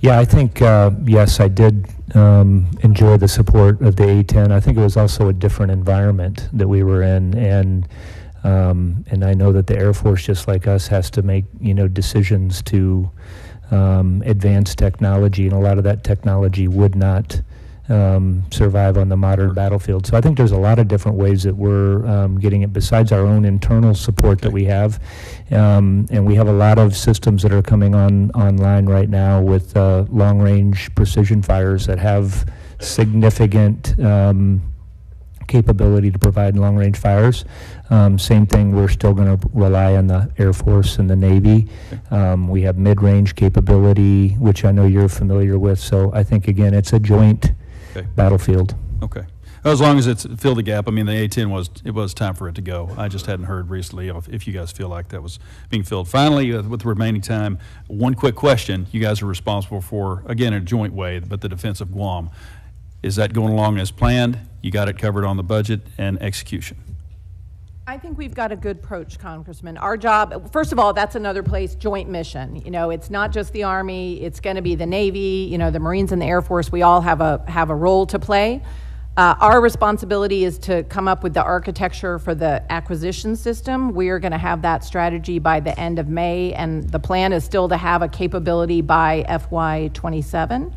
Yeah, I think, uh, yes, I did um, enjoy the support of the A-10. I think it was also a different environment that we were in, and um, and I know that the Air Force, just like us, has to make you know decisions to um, advance technology, and a lot of that technology would not um, survive on the modern battlefield. So I think there's a lot of different ways that we're um, getting it besides our own internal support that we have. Um, and we have a lot of systems that are coming on online right now with uh, long range precision fires that have significant um, capability to provide long range fires. Um, same thing, we're still going to rely on the Air Force and the Navy. Um, we have mid range capability, which I know you're familiar with. So I think, again, it's a joint Okay. battlefield. Okay. As long as it's filled the gap, I mean, the A-10 was, it was time for it to go. I just hadn't heard recently if if you guys feel like that was being filled. Finally, uh, with the remaining time, one quick question. You guys are responsible for, again, in a joint way, but the defense of Guam. Is that going along as planned? You got it covered on the budget and execution? I think we've got a good approach, Congressman. Our job, first of all, that's another place, joint mission. You know, it's not just the Army, it's going to be the Navy, you know, the Marines and the Air Force. We all have a, have a role to play. Uh, our responsibility is to come up with the architecture for the acquisition system. We are going to have that strategy by the end of May, and the plan is still to have a capability by FY '27.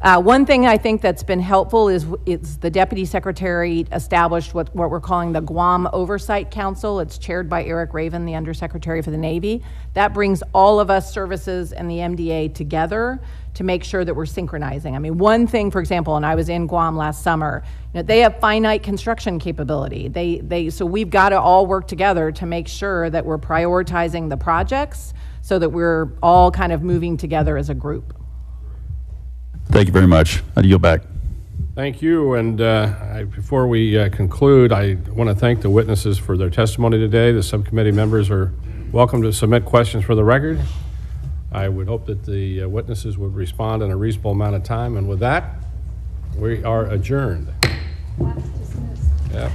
Uh, one thing I think that's been helpful is, is the deputy secretary established what, what we're calling the Guam Oversight Council. It's chaired by Erik Raven, the undersecretary for the Navy. That brings all of us services and the MDA together to make sure that we're synchronizing. I mean, one thing, for example, and I was in Guam last summer, you know, they have finite construction capability. They, they, so we've got to all work together to make sure that we're prioritizing the projects so that we're all kind of moving together as a group. Thank you very much. I yield back. Thank you, and uh, I- before we uh, conclude, I want to thank the witnesses for their testimony today. The subcommittee members are welcome to submit questions for the record. I would hope that the uh, witnesses would respond in a reasonable amount of time, and with that, we are adjourned. Yeah.